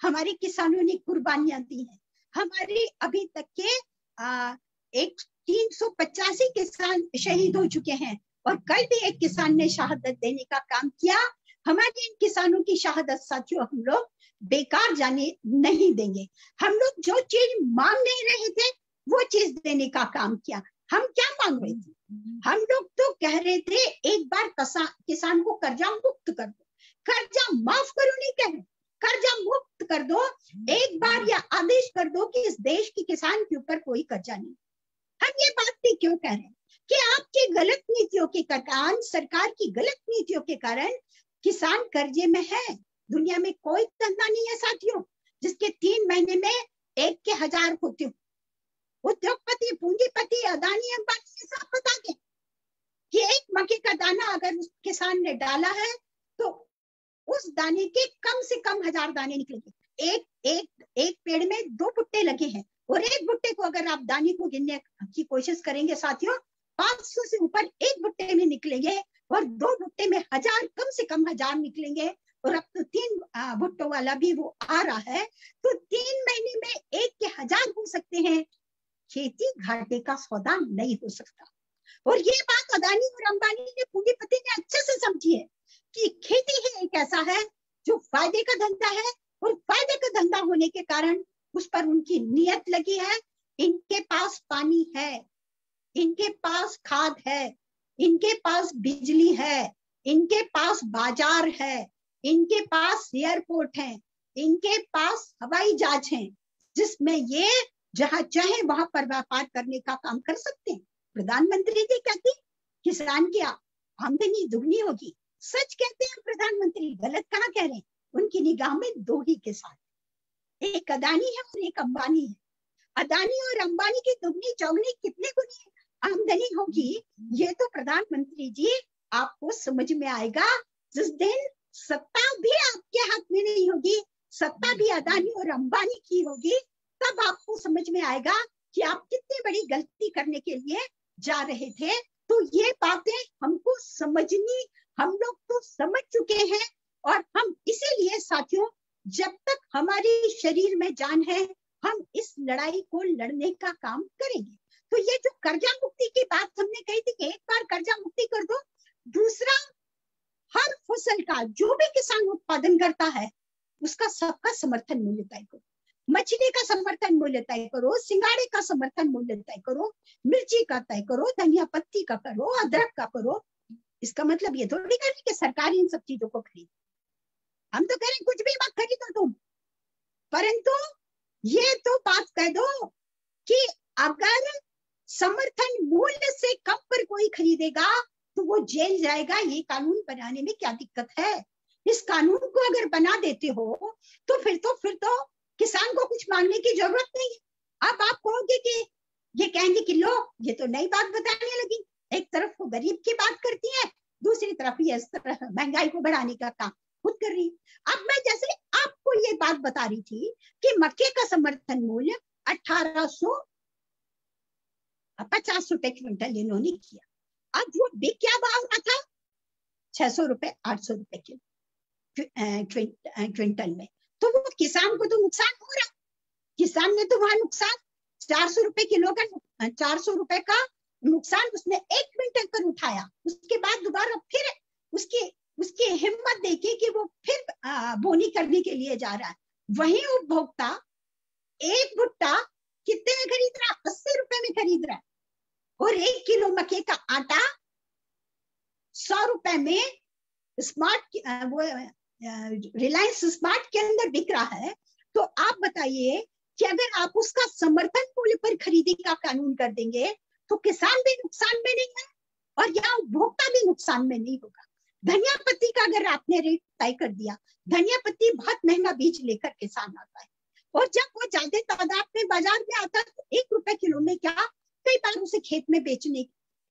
हमारे किसानों ने कुर्बानियाँ दी हैं। हमारे अभी तक के आ, एक तीन सौ पचासी किसान शहीद हो चुके हैं। और कल भी एक किसान ने शहादत देने का काम किया। हमारे इन किसानों की शहादत साथियों, हम लोग बेकार जाने नहीं देंगे। हम लोग जो चीज़ मांग नहीं रहे थे, वो चीज़ देने का काम किया। हम क्या मांग रहे थे? हम लोग तो कह रहे थे, एक बार किसान को कर्जा मुक्त कर दो। कर्जा माफ़ करो, नहीं कह रहे। कर्जा मुक्त कर दो। एक बार या आदेश कर दो कि इस देश के किसान के ऊपर कोई कर्जा नहीं। हम ये बात भी क्यों कह रहे हैं? कि आपकी गलत नीतियों के कारण सरकार की गलत नीतियों के कारण किसान कर्जे में है। दुनिया में कोई धंधा नहीं है साथियों, जिसके तीन महीने में एक के हज़ार होते हो। उद्योगपति, पूंजीपति, अदानी अंबानी सब बता दें कि एक मक्के का दाना अगर उस किसान ने डाला है तो उस दाने के कम से कम हज़ार दाने निकलेंगे। एक एक एक पेड़ में दो बुट्टे लगे हैं। और एक भुट्टे को अगर आप दाने को गिनने की कोशिश करेंगे साथियों 500 से ऊपर एक भुट्टे में निकलेंगे और दो भुट्टे में हज़ार, कम से कम हज़ार निकलेंगे। और अब तो तीन भुट्टो वाला भी वो आ रहा है। तो तीन महीने में एक के हज़ार हो सकते हैं। खेती घाटे का सौदा नहीं हो सकता। और ये बात अदानी और अंबानी ने पूंजीपति ने अच्छे से समझी है कि खेती ही एक ऐसा है जो फ़ायदे का धंधा है और फ़ायदे का धंधा होने के कारण उस पर उनकी नियत लगी है। इनके पास पानी है। इनके पास खाद है, इनके पास बिजली है, इनके पास बाज़ार है, इनके पास एयरपोर्ट है, इनके पास हवाई जहाज़ है, जिसमें ये जहाँ चाहे वहाँ पर व्यापार करने का काम कर सकते हैं। प्रधानमंत्री जी कहते किसान की आमदनी दुगनी होगी। सच कहते हैं प्रधानमंत्री, गलत कहा कह रहे हैं? उनकी निगाह में दो ही किसान एक अदानी है और एक अंबानी है। अदानी और अंबानी की दुगनी चौगनी कितने गुनी आमदनी होगी। ये तो प्रधानमंत्री जी आपको समझ में आएगा। जिस दिन सत्ता भी आपके हाथ में नहीं होगी, सत्ता भी अदानी और अंबानी की होगी, तब आपको समझ में आएगा कि आप कितनी बड़ी गलती करने के लिए जा रहे थे। तो ये बातें हमको समझनी, हम लोग तो समझ चुके हैं और हम इसीलिए साथियों, जब तक हमारी शरीर में जान है, हम इस लड़ाई को लड़ने का काम करेंगे। तो ये जो कर्जा मुक्ति की बात हमने कही थी कि एक बार कर्जा मुक्ति कर दो, दूसरा, हर फ़सल का, जो भी किसान उत्पादन करता है, उसका सबका समर्थन मूल्य तय करो। मछली का समर्थन मूल्य तय करो, सिंगाड़े का समर्थन मूल्य तय करो, मिर्ची का तय करो, धनिया पत्ती का करो, अदरक का करो। इसका मतलब ये थोड़ी करें कि सरकार इन सब चीज़ों को खरीद। हम तो कह रहे कुछ भी मत खरीदो तुम। परंतु ये तो बात कह दो कि अगर समर्थन मूल्य से कम पर कोई खरीदेगा तो वो जेल जाएगा। ये कानून बनाने में क्या दिक्कत है? इस कानून को अगर बना देते हो तो फिर तो फिर तो किसान को कुछ मांगने की ज़रूरत नहीं है। अब आप कहोगे कि, ये कहेंगे कि लो, ये तो नई बात बताने लगी। एक तरफ़ वो गरीब की बात करती है, दूसरी तरफ़ ये इस महँगाई को बढ़ाने का काम खुद कर रही अब मैं जैसे आपको ये बात बता रही थी कि मक्के का समर्थन मूल्य अठारह पचास रुपए क्विंटल इन्होंने किया। अब वो बिक क्या भाव रहा था? छह सौ रुपए, आठ सौ रुपए क्विंटल में। तो वो किसान को तो नुकसान हो रहा। किसान ने तो वहाँ नुकसान। चार सौ रुपए किलो का चार सौ रुपए का नुकसान उसने एक क्विंटल पर उठाया। उसके बाद दोबारा फिर उसकी उसकी हिम्मत देखी कि वो फिर बोनी करने के लिए जा रहा है। वही उपभोक्ता एक भुट्टा कितने में खरीद रहा? अस्सी रुपए में खरीद रहा है। और एक किलो मक्के का आटा सौ रुपए में स्मार्ट वो रिलायंस स्मार्ट के अंदर बिक रहा है। तो आप बताइए कि अगर आप उसका समर्थन मूल्य पर खरीदी का कानून कर देंगे तो किसान भी नुकसान में नहीं है और यहाँ उपभोक्ता भी नुकसान में नहीं होगा। धनिया पत्ती का अगर आपने रेट तय कर दिया, धनिया पत्ती बहुत महँगा बीज लेकर किसान आता है। और जब वो ज़्यादा तादाद में बाज़ार में आता है तो एक रुपए किलो में क्या कई बार उसे खेत में बेचने,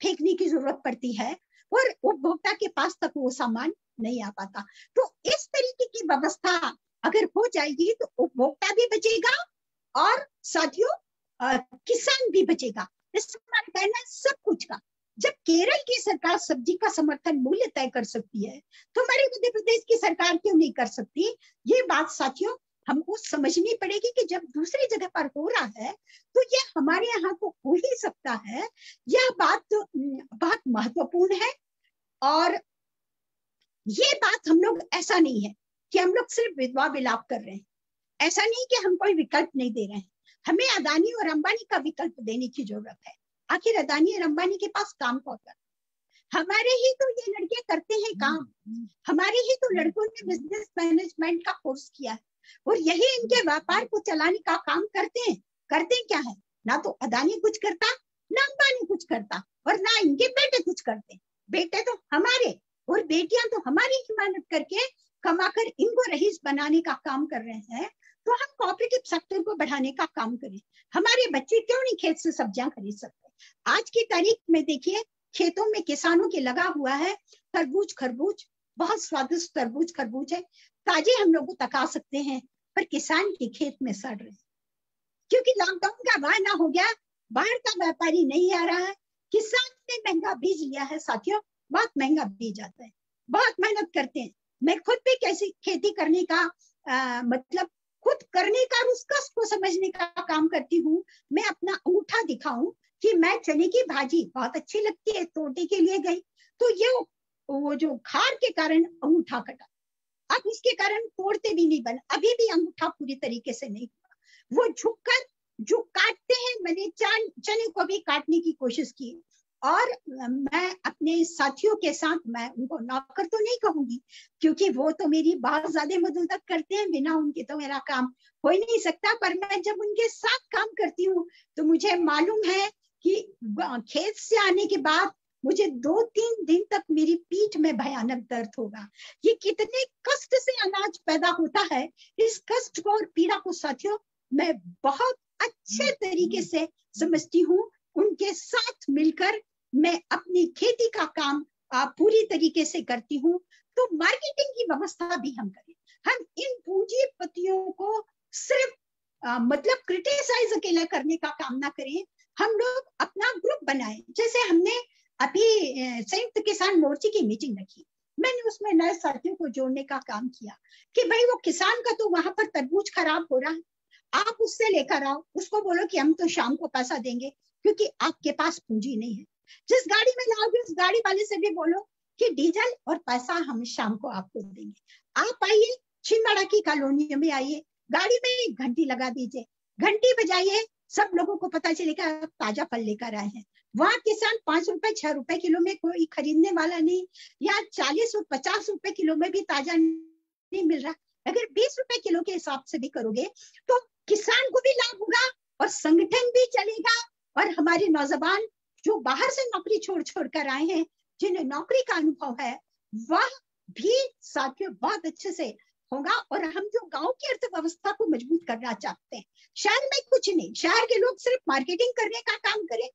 फेंकने की ज़रूरत पड़ती है और उपभोक्ता के पास तक वो सामान नहीं आ पाता। तो इस तरीके की व्यवस्था अगर हो जाएगी तो उपभोक्ता भी बचेगा और साथियों किसान भी बचेगा। इसका कहना सब कुछ का। जब केरल की सरकार सब्ज़ी का समर्थन मूल्य तय कर सकती है तो हमारे मध्य प्रदेश की सरकार क्यों नहीं कर सकती? ये बात साथियों हमको समझनी पड़ेगी कि जब दूसरी जगह पर हो रहा है तो ये हमारे यहाँ तो हो ही सकता है। यह बात तो बहुत महत्वपूर्ण है और ये बात हम लोग ऐसा नहीं है कि हम लोग सिर्फ़ विधवा विलाप कर रहे हैं। ऐसा नहीं कि हम कोई विकल्प नहीं दे रहे हैं। हमें अदानी और अंबानी का विकल्प देने की ज़रूरत है। आखिर अदानी और अंबानी के पास काम कौन कर हमारे ही तो ये लड़के करते हैं काम। हमारे ही तो लड़कों ने बिज़नेस मैनेजमेंट का कोर्स किया है। और यही इनके व्यापार को चलाने का काम करते हैं। करते क्या है? ना तो अदानी कुछ करता, ना अंबानी कुछ करता और ना इनके बेटे कुछ करते। बेटे तो हमारे और बेटियाँ तो हमारी हिमानत करके कमाकर इनको रहीस बनाने का काम कर रहे हैं। तो हम कॉपरेटिव सेक्टर को बढ़ाने का काम करें। हमारे बच्चे क्यों नहीं खेत से सब्ज़ियाँ खरीद सकते? आज की तारीख में देखिए, खेतों में किसानों के लगा हुआ है तरबूज, खरबूज। बहुत स्वादिष्ट तरबूज खरबूज है। ताजे हम लोग तका सकते हैं पर किसान के खेत में सड़ रहे क्योंकि लॉकडाउन का वायना हो गया बाहर का व्यापारी नहीं आ रहा है। किसान ने महँगा बीज लिया है साथियों बहुत महँगा बीज आता है। बहुत मेहनत करते हैं। मैं खुद भी कैसी खेती करने का आ, मतलब खुद करने का उसका को समझने का काम करती हूँ। मैं अपना अंगूठा दिखाऊँ कि मैं चने की भाजी बहुत अच्छी लगती है तोटे के लिए गई। तो ये वो जो खार के कारण अंगूठा कटा। अब उसके कारण तोड़ते भी नहीं बन। अभी भी अंगूठा पूरी तरीके से नहीं हुआ वो झुककर, जो काटते हैं, मैंने चने को भी काटने की कोशिश की। और मैं अपने साथियों के साथ, मैं उनको नौकर तो नहीं कहूँगी, क्योंकि वो तो मेरी बहुत ज़्यादा मदद करते हैं। बिना उनके तो मेरा काम हो ही नहीं सकता। पर मैं जब उनके साथ काम करती हूँ तो मुझे मालूम है कि खेत से आने के बाद मुझे दो तीन दिन तक मेरी पीठ में भयानक दर्द होगा। ये कितने कष्ट से अनाज पैदा होता है इस कष्ट को और पीड़ा को साथियों मैं बहुत अच्छे तरीके से समझती हूँ। उनके साथ मिलकर मैं अपनी खेती का काम पूरी तरीके से करती हूँ। तो मार्केटिंग की व्यवस्था भी हम करें। हम इन पूंजीपतियों को सिर्फ़ आ, मतलब क्रिटिसाइज अकेला करने का काम ना करें। हम लोग अपना ग्रुप बनाए। जैसे हमने अभी संयुक्त किसान मोर्चे की मीटिंग रखी। मैंने उसमें नए साथियों को जोड़ने का काम किया कि भाई वो किसान का तो वहाँ पर तरबूज खराब हो रहा है। आप उससे लेकर आओ, उसको बोलो कि हम तो शाम को पैसा देंगे, क्योंकि आपके पास पूंजी नहीं है। जिस गाड़ी में लाओगे, उस गाड़ी वाले से भी बोलो कि डीजल और पैसा हम शाम को आपको देंगे। आप आइए, छिंदवाड़ा की कॉलोनी में आइए, गाड़ी में घंटी लगा दीजिए। घंटी बजाइए, सब लोगों को पता चलेगा आप ताज़ा फल लेकर आए हैं। वहाँ किसान पाँच रुपए, छह रुपए किलो में कोई खरीदने वाला नहीं, या चालीस पचास रुपए किलो में भी ताज़ा नहीं मिल रहा। अगर बीस रुपए किलो के हिसाब से भी करोगे तो किसान को भी लाभ होगा और संगठन भी चलेगा और हमारे नौजवान जो बाहर से नौकरी छोड़ छोड़ कर आए हैं, जिन्हें नौकरी का अनुभव है, वह भी साथियों बहुत अच्छे से होगा और हम जो गाँव की अर्थव्यवस्था को मज़बूत करना चाहते हैं, शहर में कुछ नहीं, शहर के लोग सिर्फ़ मार्केटिंग करने का काम करें।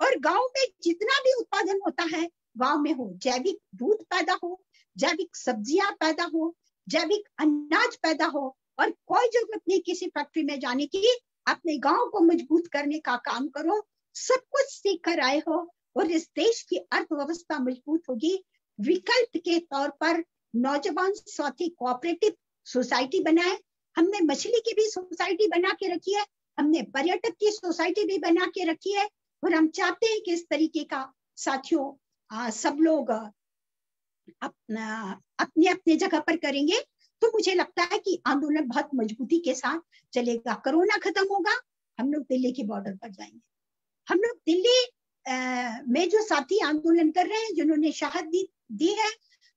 और गाँव में जितना भी उत्पादन होता है, गाँव में हो, जैविक दूध पैदा हो, जैविक सब्ज़ियाँ पैदा हो, जैविक अनाज पैदा हो, और कोई ज़रूरत नहीं किसी फैक्ट्री में जाने की, अपने गाँव को मज़बूत करने का काम करो, सब कुछ सीख कर आए हो, और इस देश की अर्थव्यवस्था मज़बूत होगी। विकल्प के तौर पर नौजवान साथी कोऑपरेटिव सोसाइटी बनाए। हमने मछली की भी सोसाइटी बना के रखी है, हमने पर्यटक की सोसाइटी भी बना के रखी है और हम चाहते हैं कि इस तरीके का साथियों सब लोग अपना अपने अपने जगह पर करेंगे तो मुझे लगता है कि आंदोलन बहुत मजबूती के साथ चलेगा। कोरोना खत्म होगा हम लोग दिल्ली के बॉर्डर पर जाएँगे। हम लोग दिल्ली आ, में जो साथी आंदोलन कर रहे हैं जिन्होंने शहादत दी, दी है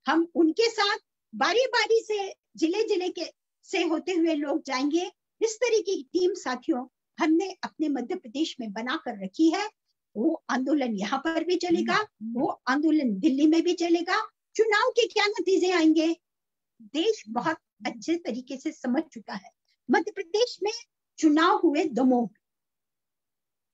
हम उनके साथ बारी बारी से ज़िले ज़िले के से होते हुए लोग जाएँगे। इस तरीके की टीम साथियों हमने अपने मध्य प्रदेश में बना कर रखी है वो आंदोलन यहाँ पर भी चलेगा वो आंदोलन दिल्ली में भी चलेगा। चुनाव के क्या नतीजे आएँगे? देश बहुत अच्छे तरीके से समझ चुका है। मध्य प्रदेश में चुनाव हुए दमोह।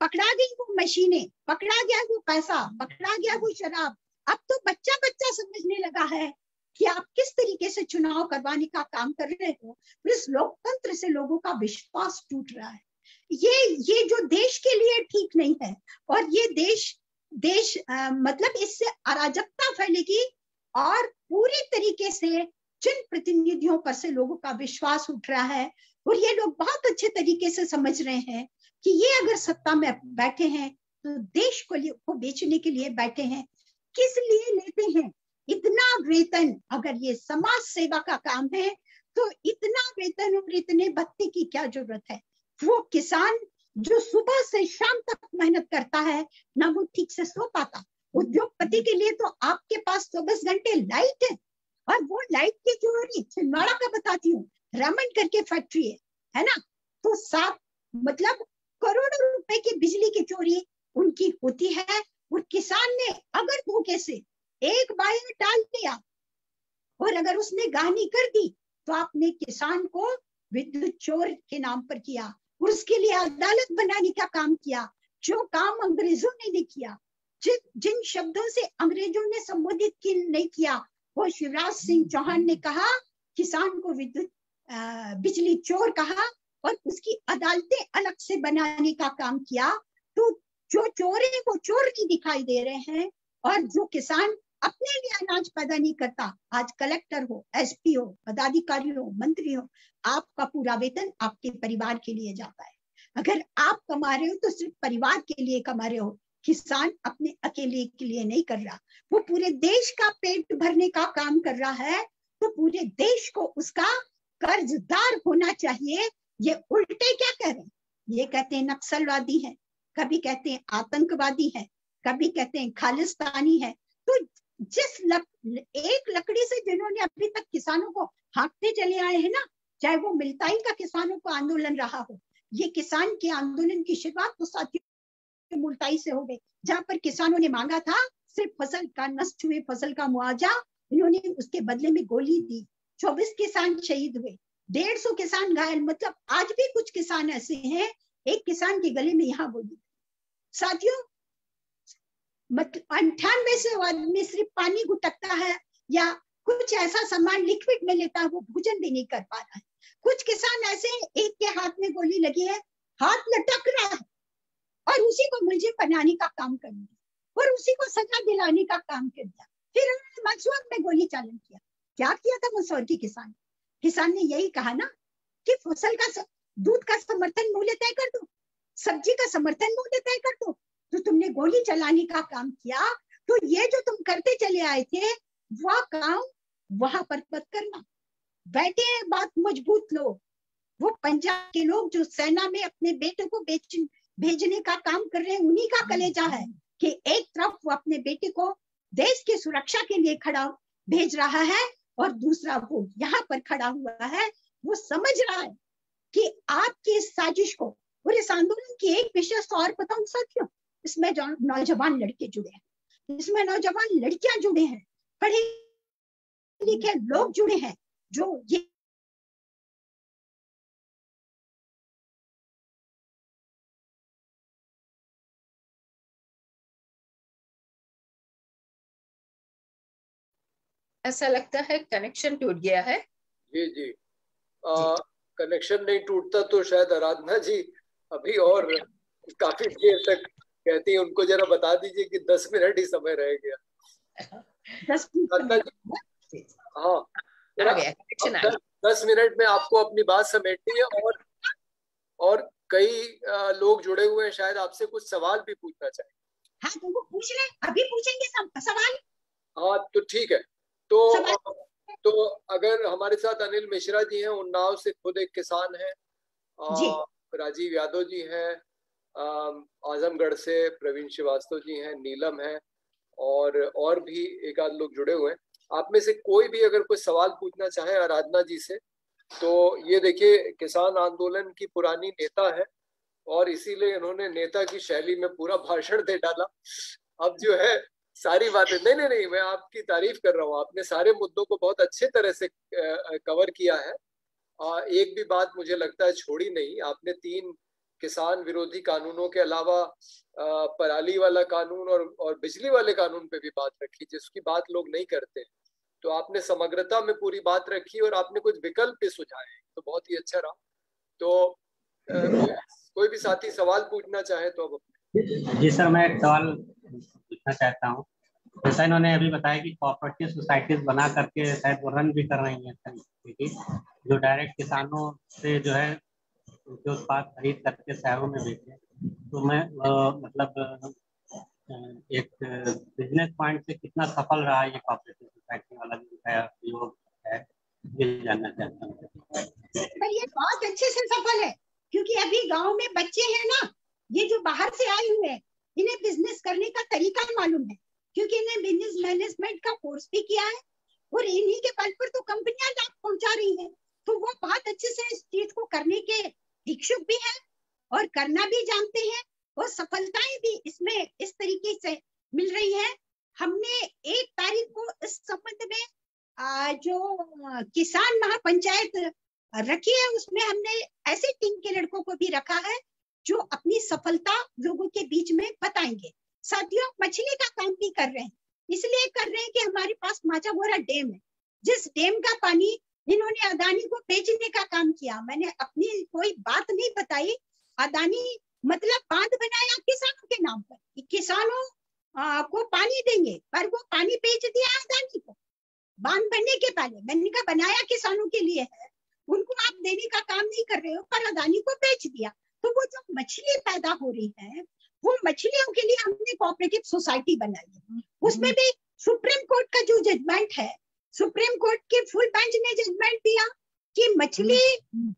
पकड़ा गई वो मशीनें पकड़ा गया वो पैसा पकड़ा गया वो शराब। अब तो बच्चा बच्चा समझने लगा है कि आप किस तरीके से चुनाव करवाने का काम कर रहे हो। इस लोकतंत्र से लोगों का विश्वास टूट रहा है। ये ये जो देश के लिए ठीक नहीं है और ये देश देश आ, मतलब इससे अराजकता फैलेगी और पूरी तरीके से जिन प्रतिनिधियों पर से लोगों का विश्वास उठ रहा है और ये लोग बहुत अच्छे तरीके से समझ रहे हैं कि ये अगर सत्ता में बैठे हैं तो देश को लिए को बेचने के लिए बैठे हैं किस लिए लेते हैं? इतना वेतन अगर ये समाज सेवा का काम है तो इतना वेतन और इतने भत्ते की क्या ज़रूरत है? वो किसान जो सुबह से शाम तक मेहनत करता है, ना वो ठीक से सो पाता। उद्योगपति के लिए तो आपके पास चौबीस घंटे लाइट है। और वो लाइट की चोरी, छिंदवाड़ा का बताती हूँ, रामन करके फैक्ट्री है है ना? तो सात मतलब करोड़ों रुपए की बिजली की चोरी उनकी होती है। और किसान ने अगर धोखे से एक बार टाल दिया और अगर उसने गानी कर दी तो आपने किसान को विद्युत चोर के नाम पर किया। और उसके लिए अदालत बनाने का काम किया। जो काम अंग्रेज़ों ने नहीं किया, जिन जिन शब्दों से अंग्रेज़ों ने संबोधित की नहीं किया, वो शिवराज सिंह चौहान ने कहा, किसान को विद्युत बिजली चोर कहा और उसकी अदालतें अलग से बनाने का काम किया। तो जो चोर है, वो चोर नहीं दिखाई दे रहे हैं और जो किसान अपने लिए अनाज पैदा नहीं करता, आज कलेक्टर हो, एसपी हो, पदाधिकारी हो, मंत्री हो आपका पूरा वेतन आपके परिवार के लिए जाता है। अगर आप कमा रहे हो तो सिर्फ़ परिवार के लिए कमा रहे हो किसान अपने अकेले के लिए नहीं कर रहा। वो पूरे देश का पेट भरने का काम कर रहा है तो पूरे देश को उसका कर्जदार होना चाहिए। ये उल्टे क्या कह रहे हैं? ये कहते हैं नक्सलवादी है कभी कहते हैं आतंकवादी है कभी कहते हैं खालिस्तानी है। तो जिस लक, एक लकड़ी से जिन्होंने अभी तक किसानों को हाँकते चले आए हैं ना चाहे वो मिलताई का किसानों को आंदोलन रहा हो, ये किसान के आंदोलन की शुरुआत तो साथियों मुल्ताई से हो गई, जहाँ पर किसानों ने मांगा था, सिर्फ़ फ़सल का नष्ट हुए, फ़सल का मुआवजा, इन्होंने उसके बदले में गोली दी। चौबीस किसान शहीद हुए, डेढ़ सौ किसान घायल मतलब आज भी कुछ किसान ऐसे हैं, एक किसान के गले में यहाँ गोली। साथियों मतलब अंठानवे से आदमी सिर्फ़ पानी घुटकता है, या कुछ ऐसा सामान लिक्विड में लेता है, वो भोजन भी नहीं कर पा रहा है। कुछ किसान ऐसे एक के हाथ में गोली लगी है, हाथ लटक रहा है, और उसी को मुझे बनाने का काम कर दिया और उसी को सजा दिलाने का काम कर दिया। फिर उन्होंने मसवाक में गोली चालन किया। क्या किया था मसौर की किसान? किसान ने यही कहा ना कि फ़सल का दूध का समर्थन मूल्य तय कर दो, सब्ज़ी का समर्थन मूल्य तय कर दो। तो तुमने गोली चलाने का काम किया तो ये जो तुम करते चले आए थे, वह काम वहाँ पर मत करना। बैठे बात मज़बूत लोग। वो पंजाब के लोग जो सेना में अपने बेटे को बेच भेजने का काम कर रहे हैं, उन्हीं का कलेजा है कि एक तरफ़ वो अपने बेटे को देश की सुरक्षा के लिए खड़ा भेज रहा है और दूसरा वो यहाँ पर खड़ा हुआ है। वो समझ रहा है कि आपकी इस साजिश को और इस आंदोलन की एक विशेष और बताऊँ साथियों, इसमें नौजवान लड़के जुड़े हैं, इसमें नौजवान लड़कियाँ जुड़े हैं पढ़े लिखे लोग जुड़े हैं जो ये ऐसा लगता है कनेक्शन टूट गया है? जी जी। कनेक्शन नहीं टूटता तो शायद आराधना जी अभी और काफ़ी देर तक कहती है उनको जरा बता दीजिए कि दस मिनट ही समय रह गया। दस हाँ। दस मिनट में आपको अपनी बात समेटनी है और और कई लोग जुड़े हुए हैं शायद आपसे कुछ सवाल भी पूछना चाहे। हाँ तो वो पूछ रहे अभी पूछेंगे सवाल? हाँ तो ठीक है। तो तो अगर हमारे साथ अनिल मिश्रा जी हैं उन्नाव से खुद एक किसान है राजीव यादव जी हैं आजमगढ़ से प्रवीण श्रीवास्तव जी हैं नीलम है और और भी एक आध लोग जुड़े हुए हैं। आप में से कोई भी अगर कोई सवाल पूछना चाहे आराधना जी से तो ये देखिए, किसान आंदोलन की पुरानी नेता है और इसीलिए इन्होंने नेता की शैली में पूरा भाषण दे डाला। अब जो है, सारी बातें, नहीं नहीं नहीं, मैं आपकी तारीफ़ कर रहा हूँ। आपने सारे मुद्दों को बहुत अच्छे तरह से कवर किया है। एक भी बात मुझे लगता है छोड़ी नहीं, आपने तीन किसान विरोधी कानूनों के अलावा पराली वाला कानून और और बिजली वाले कानून पे भी बात रखी, जिसकी बात लोग नहीं करते। तो आपने समग्रता में पूरी बात रखी और आपने कुछ विकल्प भी सुझाए तो बहुत ही अच्छा रहा। तो कोई भी साथी सवाल पूछना चाहे तो अब जी सर, मैं एक सवाल पूछना चाहता हूँ। जैसा इन्होंने अभी बताया कि कोऑपरेटिव सोसाइटीज बना करके शायद वो रन भी कर रही हैं, जो डायरेक्ट किसानों से जो है उनके उत्पाद खरीद करके शहरों में बेचे तो मैं मतलब एक बिज़नेस पॉइंट से कितना सफल रहा ये कॉपरेटिव सोसाइटी वाला जो योग है, ये जानना चाहता हूँ। ये बहुत अच्छे से सफल है, क्योंकि अभी गाँव में बच्चे हैं ना, ये जो बाहर से आए हुए हैं, इन्हें बिज़नेस करने का तरीका मालूम है, क्योंकि इन्हें बिज़नेस मैनेजमेंट का कोर्स भी किया है, और इन्हीं के बल पर तो कंपनियाँ लाभ पहुँचा रही हैं। तो वो बहुत अच्छे से इस चीज़ को करने के इच्छुक भी है और करना भी जानते हैं और सफलताएँ भी इसमें इस तरीके से मिल रही है। हमने एक तारीख को इस संबंध में जो किसान महापंचायत रखी है, उसमें हमने ऐसे टीम के लड़कों को भी रखा है जो अपनी सफलता लोगों के बीच में बताएँगे। साथियों, मछली का काम भी कर रहे हैं। इसलिए कर रहे हैं कि हमारे पास माचाबोरा डैम है। जिस डैम का पानी इन्होंने अदानी को बेचने का काम किया। मैंने अपनी कोई बात नहीं बताई। अदानी मतलब बाँध बनाया किसानों के नाम पर किसानों को पानी देंगे पर वो पानी बेच दिया अदानी को। बाँध बनने के पहले मैंने कहा बनाया किसानों के लिए है। उनको आप देने का काम नहीं कर रहे हो पर अदानी को बेच दिया। तो वो जो मछली पैदा हो रही है वो मछलियों के लिए हमने कोऑपरेटिव सोसाइटी बनाई है। उसमें भी सुप्रीम कोर्ट का जो जजमेंट है सुप्रीम कोर्ट के फुल बेंच ने जजमेंट दिया कि मछली हम्म।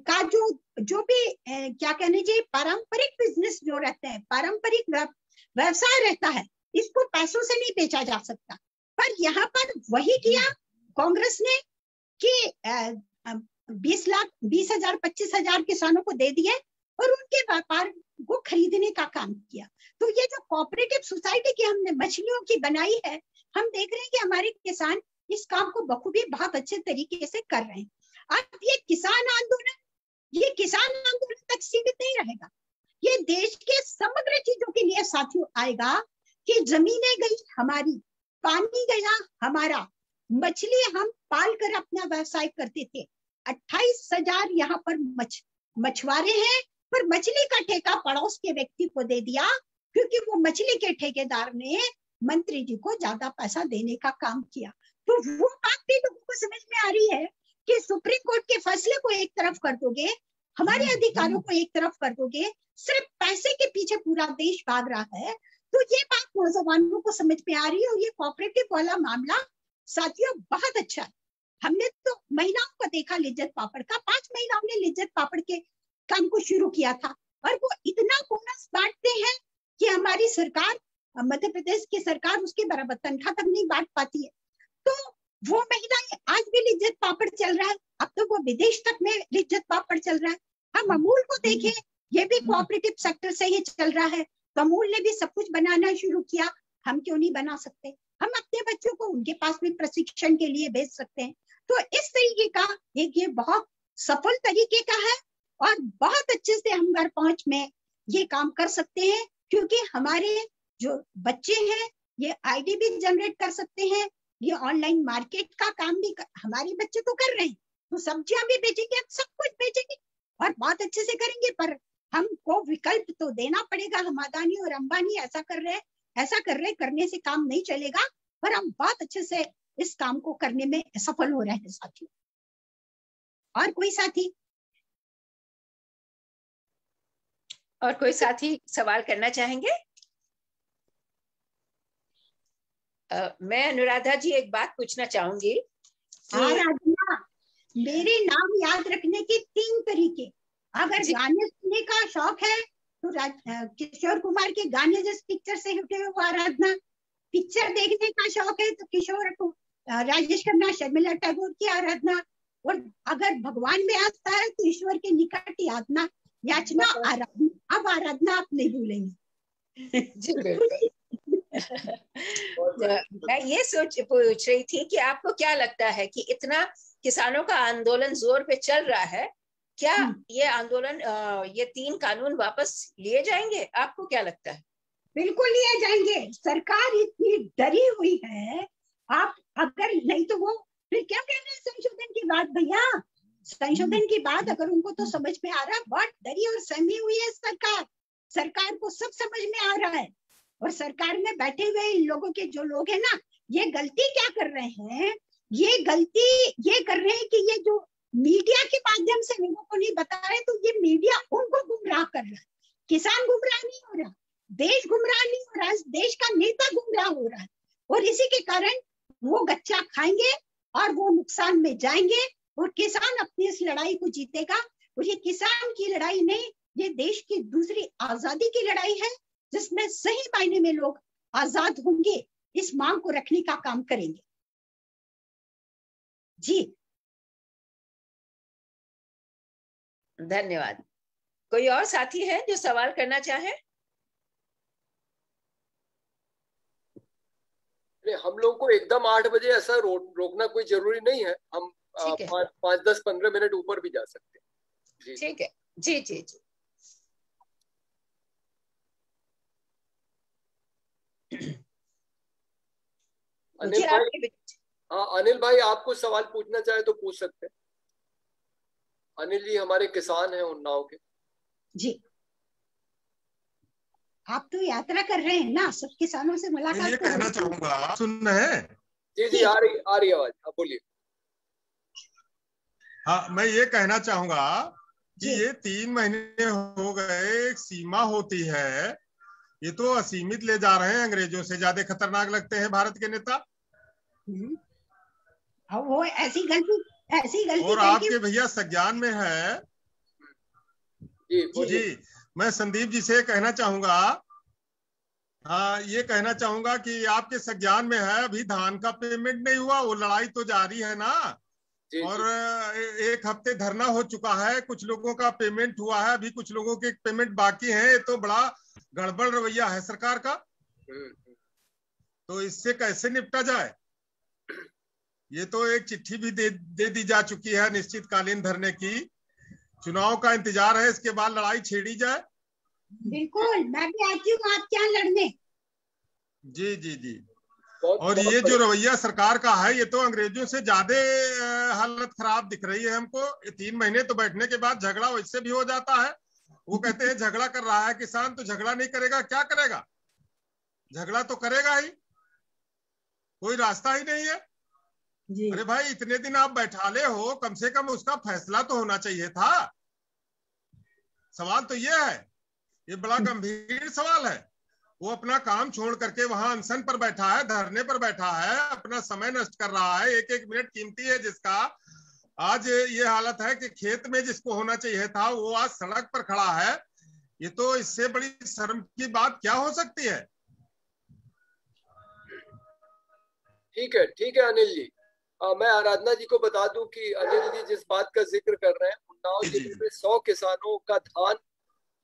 का जो जो भी ए, क्या कहने चाहिए पारंपरिक बिज़नेस जो रहते हैं पारंपरिक व्यवसाय रहता है इसको पैसों से नहीं बेचा जा सकता पर यहाँ पर वही किया कांग्रेस ने कि बीस लाख बीस हज़ार पच्चीस हज़ार किसानों को दे दिए और उनके व्यापार को खरीदने का काम किया। तो ये जो कोऑपरेटिव सोसाइटी की हमने मछलियों की बनाई है, हम देख रहे हैं कि हमारे किसान इस काम को बखूबी बहुत अच्छे तरीके से कर रहे हैं। अब ये किसान आंदोलन, ये किसान आंदोलन तक सीमित नहीं रहेगा। ये देश के समग्र चीज़ों के लिए साथियों आएगा कि जमीनें गई हमारी, पानी गया हमारा। मछली हम पाल कर अपना व्यवसाय करते थे। अट्ठाईस हज़ार यहाँ पर मछ, मछुआरे हैं पर मछली का ठेका पड़ोस के व्यक्ति को दे दिया क्योंकि वो मछली के ठेकेदार ने मंत्री जी को ज़्यादा पैसा देने का काम किया तो वो बात भी लोगों को समझ में आ रही है कि सुप्रीम कोर्ट के फैसले को एक तरफ़ कर दोगे हमारे हम्म, अधिकारों हम्म। को एक तरफ़ कर दोगे सिर्फ़ पैसे के पीछे पूरा देश भाग रहा है तो ये बात नौजवानों को समझ में आ रही है और ये कोऑपरेटिव वाला मामला साथियों बहुत अच्छा है हमने तो महिलाओं को देखा लिज्जत पापड़ का पाँच महिलाओं ने लिज्जत पापड़ के काम को शुरू किया था। और वो इतना बोनस बांटते हैं कि हमारी सरकार, मध्य प्रदेश की सरकार उसके बराबर तनख्वाह तक नहीं बांट पाती है। तो वो महिलाएँ आज भी लिज्जत पापड़ चल रहा है। अब तो वो विदेश तक में लिज्जत पापड़ चल रहा है। हम अमूल को देखें, ये भी कोऑपरेटिव सेक्टर से ही चल रहा है। तो अमूल ने भी सब कुछ बनाना शुरू किया। हम क्यों नहीं बना सकते? हम अपने बच्चों को उनके पास भी प्रशिक्षण के लिए भेज सकते हैं। तो इस तरीके का एक ये बहुत सफल तरीके का है। और बहुत अच्छे से हम घर पहुँच में ये काम कर सकते हैं क्योंकि हमारे जो बच्चे हैं ये आईडी भी जनरेट कर सकते हैं ये ऑनलाइन मार्केट का काम भी कर, हमारे बच्चे तो कर रहे हैं तो सब्ज़ियाँ भी बेचेंगे सब कुछ बेचेंगे और बहुत अच्छे से करेंगे पर हमको विकल्प तो देना पड़ेगा हम अदानी और अंबानी ऐसा कर रहे ऐसा कर रहे करने से काम नहीं चलेगा पर हम बहुत अच्छे से इस काम को करने में सफल हो रहे हैं साथियों। और कोई साथी और कोई साथी सवाल करना चाहेंगे? uh, मैं अनुराधा जी एक बात पूछना चाहूँगी आराधना मेरे नाम याद रखने के तीन तरीके। अगर गाने सुनने का शौक है तो किशोर कुमार के गाने जिस पिक्चर से उठे हुए वो आराधना। पिक्चर देखने का शौक है तो किशोर राजेश खन्ना शर्मिला टैगोर की आराधना। और अगर भगवान में आता है तो ईश्वर के निकट यातना याचना आराधना। अब आराधना आप नहीं भूलेंगे जी मैं ये सोच पूछ रही थी कि आपको क्या लगता है कि इतना किसानों का आंदोलन ज़ोर पे चल रहा है क्या हम्म। ये आंदोलन ये तीन कानून वापस लिए जाएँगे? आपको क्या लगता है? बिल्कुल लिए जाएँगे। सरकार इतनी डरी हुई है। आप अगर नहीं तो वो फिर क्या कह रहे हैं संशोधन की बात भैया? संशोधन की बात अगर उनको तो समझ में आ रहा है बहुत डरी और सहमी हुई है सरकार। सरकार को सब समझ में आ रहा है। और सरकार में बैठे हुए इन लोगों के जो लोग हैं ना ये गलती क्या कर रहे हैं? ये गलती ये कर रहे हैं कि ये जो मीडिया के माध्यम से लोगों को नहीं बता रहे तो ये मीडिया उनको गुमराह कर रहा है। किसान गुमराह नहीं हो रहा देश गुमराह नहीं हो रहा देश का नेता गुमराह हो रहा है। और इसी के कारण वो गच्चा खाएँगे और वो नुकसान में जाएँगे। और किसान अपनी इस लड़ाई को जीतेगा? और ये किसान की लड़ाई नहीं ये देश की दूसरी आज़ादी की लड़ाई है जिसमें सही मायने में लोग आज़ाद होंगे इस मांग को रखने का काम करेंगे। जी। धन्यवाद। कोई और साथी है जो सवाल करना चाहे? हम लोग को एकदम आठ बजे ऐसा रो, रोकना कोई ज़रूरी नहीं है। हम पाँच दस पंद्रह मिनट ऊपर भी जा सकते हैं। ठीक है। जी जी जी। अनिल भाई? हाँ अनिल भाई आप कुछ सवाल पूछना चाहे तो पूछ सकते हैं। अनिल जी हमारे किसान हैं उन्नाव के। जी। आप तो यात्रा कर रहे हैं ना सब किसानों से मुलाकात ये कहना चाहूँगा सुन रहे जी जी आ रही आ रही आवाज़ आप बोलिए। हाँ मैं ये कहना चाहूँगा कि ये तीन महीने हो गए एक सीमा होती है। ये तो असीमित ले जा रहे हैं अंग्रेज़ों से ज़्यादा खतरनाक लगते हैं भारत के नेता। हम्म। वो ऐसी गलती ऐसी गलती और आपके भैया संज्ञान में है। जी, जी मैं संदीप जी से कहना चाहूँगा हाँ ये कहना चाहूँगा कि आपके संज्ञान में है अभी धान का पेमेंट नहीं हुआ वो लड़ाई तो जारी है ना। और एक हफ़्ते धरना हो चुका है कुछ लोगों का पेमेंट हुआ है अभी कुछ लोगों के पेमेंट बाकी है तो बड़ा गड़बड़ रवैया है सरकार का। हम्म, हम्म। तो इससे कैसे निपटा जाए? ये तो एक चिट्ठी भी दे, दे दी जा चुकी है निश्चित कालीन धरने की। चुनाव का इंतज़ार है इसके बाद लड़ाई छेड़ी जाए। बिल्कुल मैं भी आती हूँ आप क्या लड़ने। जी जी जी। और ये जो रवैया सरकार का है ये तो अंग्रेज़ों से ज़्यादा हालत खराब दिख रही है हमको। तीन महीने तो बैठने के बाद झगड़ा वैसे भी हो जाता है। वो कहते हैं झगड़ा कर रहा है किसान तो झगड़ा नहीं करेगा क्या करेगा? झगड़ा तो करेगा ही। कोई रास्ता ही नहीं है। जी। अरे भाई इतने दिन आप बैठा ले हो कम से कम उसका फैसला तो होना चाहिए था। सवाल तो ये है ये बड़ा गंभीर सवाल है। वो अपना काम छोड़ करके वहाँ अनशन पर बैठा है धरने पर बैठा है अपना समय नष्ट कर रहा है। एक एक मिनट कीमती है जिसका आज ये हालत है कि खेत में जिसको होना चाहिए था वो आज सड़क पर खड़ा है। ये तो इससे बड़ी शर्म की बात क्या हो सकती है? ठीक है ठीक है अनिल जी। आ, मैं आराधना जी को बता दूँ कि अनिल जी जिस बात का ज़िक्र कर रहे हैं उन्नाव ज़िले में सौ किसानों का धान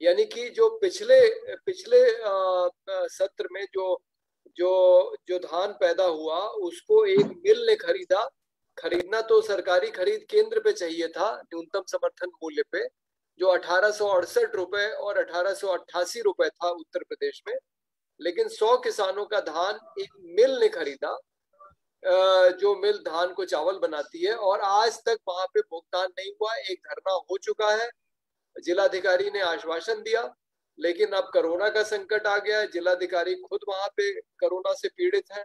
यानी कि जो पिछले पिछले सत्र में जो जो जो धान पैदा हुआ, उसको एक मिल ने खरीदा। खरीदना तो सरकारी खरीद केंद्र पे चाहिए था, न्यूनतम समर्थन मूल्य पे, जो अठारह रुपए और अठारह रुपए था उत्तर प्रदेश में। लेकिन 100 किसानों का धान एक मिल ने खरीदा। जो मिल धान को चावल बनाती है, और आज तक वहाँ पे भुगतान नहीं हुआ, एक धरना हो चुका है। जिलाधिकारी ने आश्वासन दिया लेकिन अब कोरोना का संकट आ गया है। जिलाधिकारी खुद वहाँ पे कोरोना से पीड़ित है।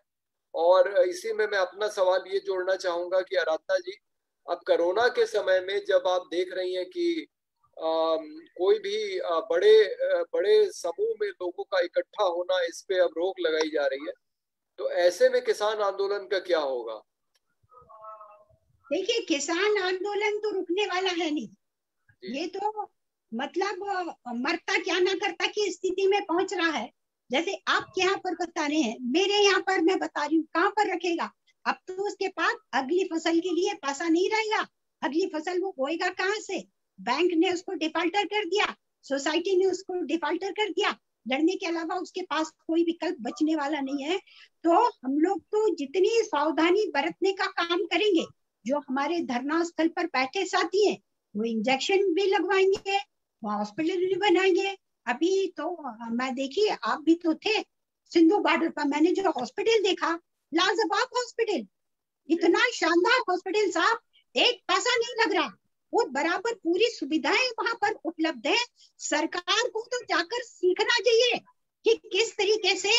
और इसी में मैं अपना सवाल ये जोड़ना चाहूँगा कि आराधना जी अब कोरोना के समय में जब आप देख रही हैं कि आ, कोई भी आ, बड़े बड़े समूह में लोगों का इकट्ठा होना इस पे अब रोक लगाई जा रही है तो ऐसे में किसान आंदोलन का क्या होगा? देखिए किसान आंदोलन तो रुकने वाला है नहीं। ये तो मतलब मरता क्या ना करता की स्थिति में पहुँच रहा है। जैसे आप यहाँ पर बता रहे हैं, मेरे यहाँ पर मैं बता रही हूँ, कहाँ पर रखेगा? अब तो उसके पास अगली फ़सल के लिए पैसा नहीं रहेगा। अगली फ़सल वो बोएगा कहाँ से? बैंक ने उसको डिफाल्टर कर दिया, सोसाइटी ने उसको डिफाल्टर कर दिया। लड़ने के अलावा उसके पास कोई विकल्प बचने वाला नहीं है। तो हम लोग तो जितनी सावधानी बरतने का काम करेंगे, जो हमारे धरना स्थल पर बैठे साथी हैं, वो इंजेक्शन भी लगवाएँगे हॉस्पिटल भी बनाएँगे। अभी तो मैं देखी आप भी तो थे। सिंधु बॉर्डर पर मैंने जो हॉस्पिटल देखा, लाजवाब हॉस्पिटल इतना शानदार हॉस्पिटल साहब, एक पैसा नहीं लग रहा। वो बराबर पूरी सुविधाएँ वहाँ पर उपलब्ध है। सरकार को तो जाकर सीखना चाहिए कि किस तरीके से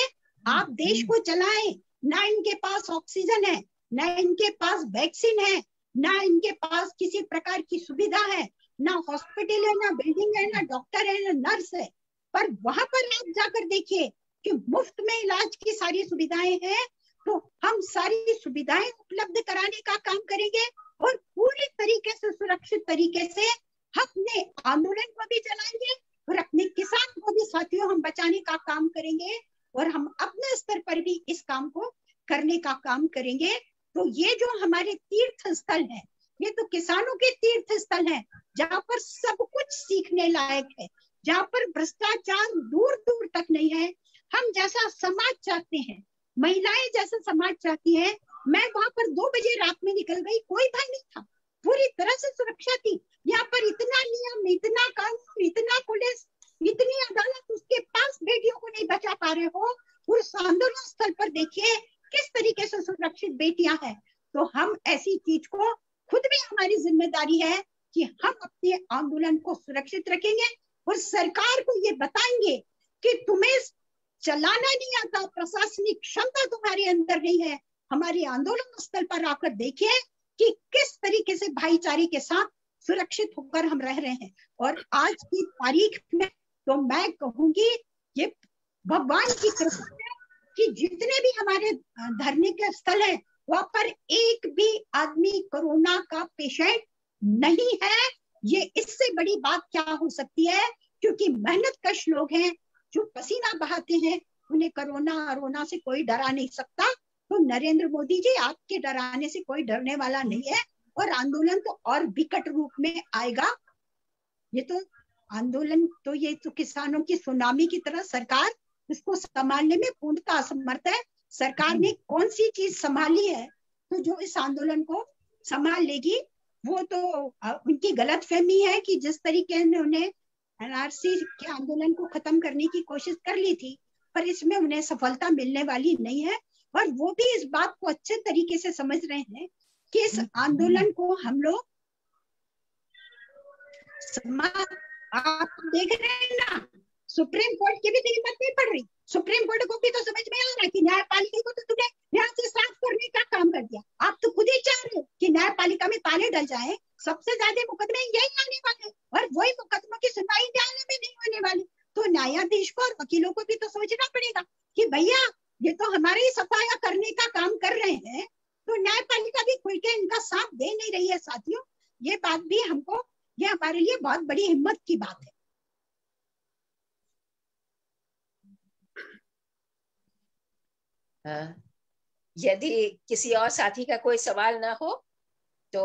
आप देश को चलाएँ। ना इनके पास ऑक्सीजन है, ना इनके पास वैक्सीन है, ना इनके पास किसी प्रकार की सुविधा है। ना हॉस्पिटल है, ना बिल्डिंग है, ना डॉक्टर है, ना नर्स है। पर वहाँ पर आप जाकर देखिए कि मुफ़्त में इलाज की सारी सुविधाएँ हैं तो हम सारी सुविधाएँ उपलब्ध कराने का काम करेंगे और पूरी तरीके से, सुरक्षित तरीके से अपने आंदोलन को भी चलाएँगे और अपने किसान को भी, साथियों, हम बचाने का काम करेंगे और हम अपने स्तर पर भी इस काम को करने का काम करेंगे। तो ये जो हमारे तीर्थ स्थल है ये तो किसानों के तीर्थ स्थल है, जहाँ पर सब कुछ सीखने लायक है, जहाँ पर भ्रष्टाचार दूर दूर तक नहीं है। हम जैसा समाज चाहते हैं, महिलाएँ जैसा समाज चाहती हैं, मैं वहाँ पर दो बजे रात में निकल गई, कोई भय नहीं था। पूरी तरह से सुरक्षा थी। यहाँ पर इतना नियम, इतना कानून, इतना पुलिस, इतनी अदालत, उसके पास बेटियों को नहीं बचा पा रहे हो। उस आंदोलन स्थल पर देखिए, किस तरीके से सुरक्षित बेटियाँ हैं। तो हम ऐसी चीज़ को खुद भी हमारी ज़िम्मेदारी है कि हम अपने आंदोलन को सुरक्षित रखेंगे और सरकार को ये बताएँगे कि तुम्हें चलाना नहीं आता, प्रशासनिक क्षमता तुम्हारे अंदर नहीं है। हमारे आंदोलन स्थल पर आकर देखिए कि किस तरीके से भाईचारे के साथ सुरक्षित होकर हम रह रहे हैं। और आज की तारीख में तो मैं कहूँगी, ये भगवान की कृपा है कि जितने भी हमारे धरने के स्थल है वहाँ पर एक भी आदमी कोरोना का पेशेंट नहीं है। ये इससे बड़ी बात क्या हो सकती है? क्योंकि मेहनत कश लोग हैं, जो पसीना बहाते हैं, उन्हें कोरोना अरोना से कोई डरा नहीं सकता। तो नरेंद्र मोदी जी, आपके डराने से कोई डरने वाला नहीं है और आंदोलन तो और विकट रूप में आएगा। ये तो आंदोलन तो ये तो किसानों की सुनामी की तरह सरकार इसको संभालने में पूर्णतः असमर्थ है। सरकार ने कौन सी चीज़ संभाली है? तो जो इस आंदोलन को संभाल लेगी वो तो उनकी गलत फहमी है कि जिस तरीके ने उन्हें एनआरसी के आंदोलन को खत्म करने की कोशिश कर ली थी पर इसमें उन्हें सफलता मिलने वाली नहीं है। और वो भी इस बात को अच्छे तरीके से समझ रहे हैं कि इस आंदोलन को हम लोग आप देख रहे हैं ना? सुप्रीम कोर्ट की भी तेरी नहीं पड़ रही सुप्रीम कोर्ट को भी तो समझ में आ रहा है कि न्यायपालिका को तो तुमने यहाँ से साफ़ करने का काम कर दिया। आप तो खुद ही चाह रहे हो कि न्यायपालिका में ताले डल जाए। सबसे ज़्यादा मुकदमे यही आने वाले और वही मुकदमों की सुनवाई न्यायालय में नहीं होने वाली। तो न्यायाधीश को और वकीलों को भी तो सोचना पड़ेगा कि भैया, ये तो हमारे ही सफाया करने का काम कर रहे हैं। तो न्यायपालिका भी खुल के इनका साथ दे नहीं रही है, साथियों। ये बात भी हमको, ये हमारे लिए बहुत बड़ी हिम्मत की बात है हाँ। यदि किसी और साथी का कोई सवाल ना हो तो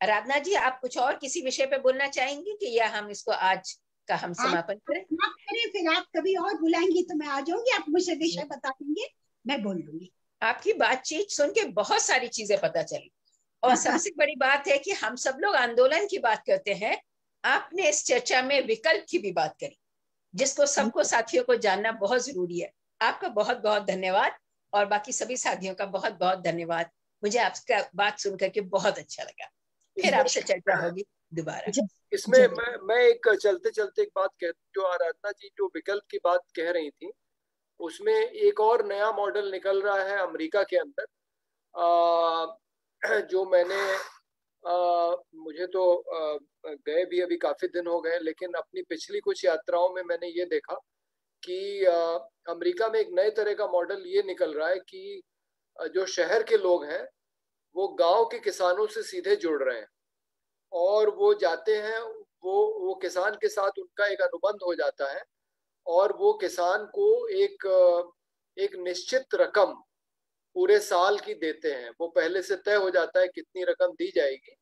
आराधना जी आप कुछ और किसी विषय पे बोलना चाहेंगे कि या हम इसको आज का हम समापन करें? आप करें फिर आप कभी और बुलाएँगी तो मैं आ जाऊँगी आप मुझे विषय बता देंगे मैं बोल दूँगी। आपकी बातचीत सुन के बहुत सारी चीज़ें पता चली। और सबसे बड़ी बात है कि हम सब लोग आंदोलन की बात करते हैं। आपने इस चर्चा में विकल्प की भी बात करी जिसको सबको साथियों को जानना बहुत ज़रूरी है। आपका बहुत बहुत धन्यवाद। और बाकी सभी साथियों का बहुत बहुत धन्यवाद। मुझे आपका बात सुन करके बहुत अच्छा लगा। फिर आपसे चर्चा होगी दोबारा। इसमें मैं मैं एक चलते चलते एक बात कह जो आराधना जी जो विकल्प की बात कह रही थी उसमें एक और नया मॉडल निकल रहा है अमेरिका के अंदर। आ, जो मैंने आ, मुझे तो आ, गए भी अभी काफ़ी दिन हो गए लेकिन अपनी पिछली कुछ यात्राओं में मैंने ये देखा कि अमेरिका में एक नए तरह का मॉडल ये निकल रहा है कि जो शहर के लोग हैं, वो गाँव के किसानों से सीधे जुड़ रहे हैं। और वो जाते हैं, वो वो किसान के साथ उनका एक अनुबंध हो जाता है और वो किसान को एक एक निश्चित रकम पूरे साल की देते हैं। वो पहले से तय हो जाता है कितनी रकम दी जाएगी।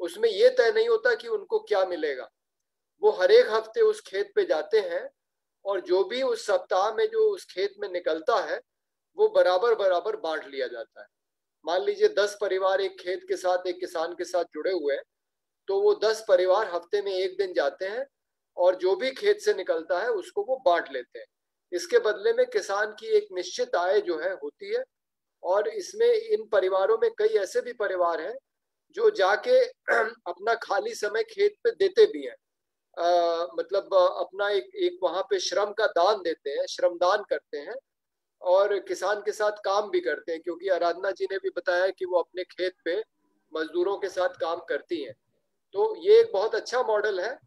उसमें ये तय नहीं होता कि उनको क्या मिलेगा। वो हर एक हफ़्ते उस खेत पे जाते हैं और जो भी उस सप्ताह में जो उस खेत में निकलता है, वो बराबर बराबर बांट लिया जाता है। मान लीजिए दस परिवार एक खेत के साथ, एक किसान के साथ जुड़े हुए हैं तो वो दस परिवार हफ़्ते में एक दिन जाते हैं और जो भी खेत से निकलता है, उसको वो बांट लेते हैं। इसके बदले में किसान की एक निश्चित आय जो है, होती है और इसमें इन परिवारों में कई ऐसे भी परिवार हैं, जो जाके अपना खाली समय खेत पे देते भी हैं। मतलब अपना एक एक वहाँ पे श्रम का दान देते हैं, श्रम दान करते हैं और किसान के साथ काम भी करते हैं, क्योंकि आराधना जी ने भी बताया कि वो अपने खेत पे मजदूरों के साथ काम करती हैं। तो ये एक बहुत अच्छा मॉडल है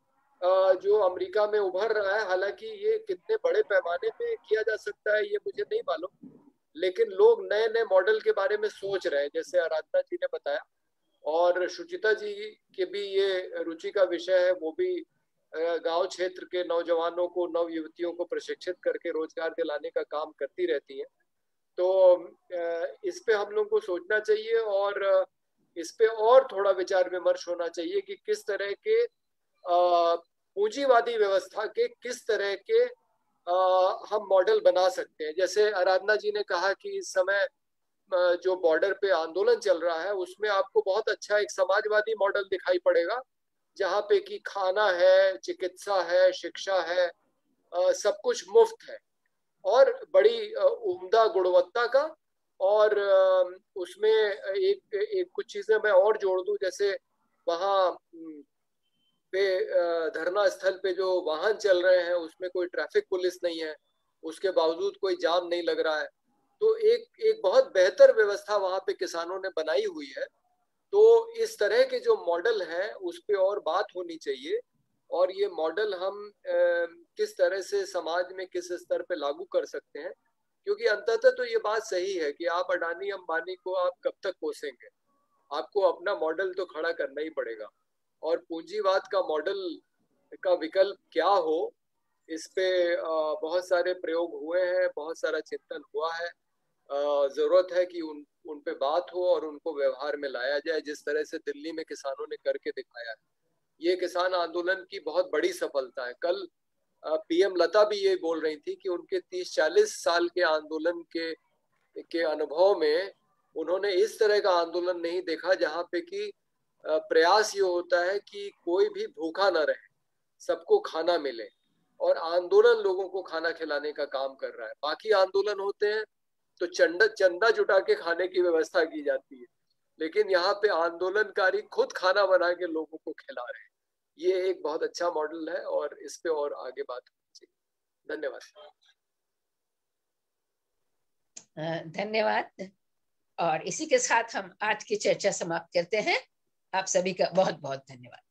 जो अमेरिका में उभर रहा है। हालाँकि ये कितने बड़े पैमाने पे किया जा सकता है, ये मुझे नहीं मालूम, लेकिन लोग नए नए मॉडल के बारे में सोच रहे हैं, जैसे आराधना जी ने बताया। और सुचिता जी के भी ये रुचि का विषय है, वो भी गाँव क्षेत्र के नौजवानों को नव युवतियों को प्रशिक्षित करके रोज़गार दिलाने का काम करती रहती हैं। तो इस पे हम लोग को सोचना चाहिए और इस पे और थोड़ा विचार विमर्श होना चाहिए कि किस तरह के पूंजीवादी व्यवस्था के किस तरह के हम मॉडल बना सकते हैं। जैसे आराधना जी ने कहा कि इस समय जो बॉर्डर पे आंदोलन चल रहा है, उसमें आपको बहुत अच्छा एक समाजवादी मॉडल दिखाई पड़ेगा। जहाँ पे कि खाना है चिकित्सा है शिक्षा है आ, सब कुछ मुफ़्त है। और बड़ी उम्दा गुणवत्ता का और उसमें एक एक कुछ चीज़ें मैं और जोड़ दूँ जैसे वहाँ पे धरना स्थल पे जो वाहन चल रहे हैं उसमें कोई ट्रैफ़िक पुलिस नहीं है उसके बावजूद कोई जाम नहीं लग रहा है। तो एक एक बहुत बेहतर व्यवस्था वहाँ पे किसानों ने बनाई हुई है। तो इस तरह के जो मॉडल है उस पर और बात होनी चाहिए। और ये मॉडल हम ए, किस तरह से समाज में किस स्तर पे लागू कर सकते हैं? क्योंकि अंततः तो ये बात सही है कि आप अडानी अंबानी को आप कब तक कोसेंगे? आपको अपना मॉडल तो खड़ा करना ही पड़ेगा। और पूंजीवाद का मॉडल का विकल्प क्या हो इस पे बहुत सारे प्रयोग हुए हैं बहुत सारा चिंतन हुआ है। ज़रूरत है कि उन उन पे बात हो और उनको व्यवहार में लाया जाए, जिस तरह से दिल्ली में किसानों ने करके दिखाया है। ये किसान आंदोलन की बहुत बड़ी सफलता है। कल पीएम लता भी ये बोल रही थी कि उनके 30-40 साल के आंदोलन के के अनुभव में उन्होंने इस तरह का आंदोलन नहीं देखा, जहाँ पे कि प्रयास ये होता है कि कोई भी भूखा ना रहे, सबको खाना मिले और आंदोलन लोगों को खाना खिलाने का काम कर रहा है। बाकी आंदोलन होते हैं तो चंदा चंदा जुटा के खाने की व्यवस्था की जाती है। लेकिन यहाँ पे आंदोलनकारी खुद खाना बना के लोगों को खिला रहे हैं। ये एक बहुत अच्छा मॉडल है और इस पे और आगे बात होनी चाहिए। धन्यवाद। धन्यवाद। और इसी के साथ हम आज की चर्चा समाप्त करते हैं। आप सभी का बहुत बहुत धन्यवाद।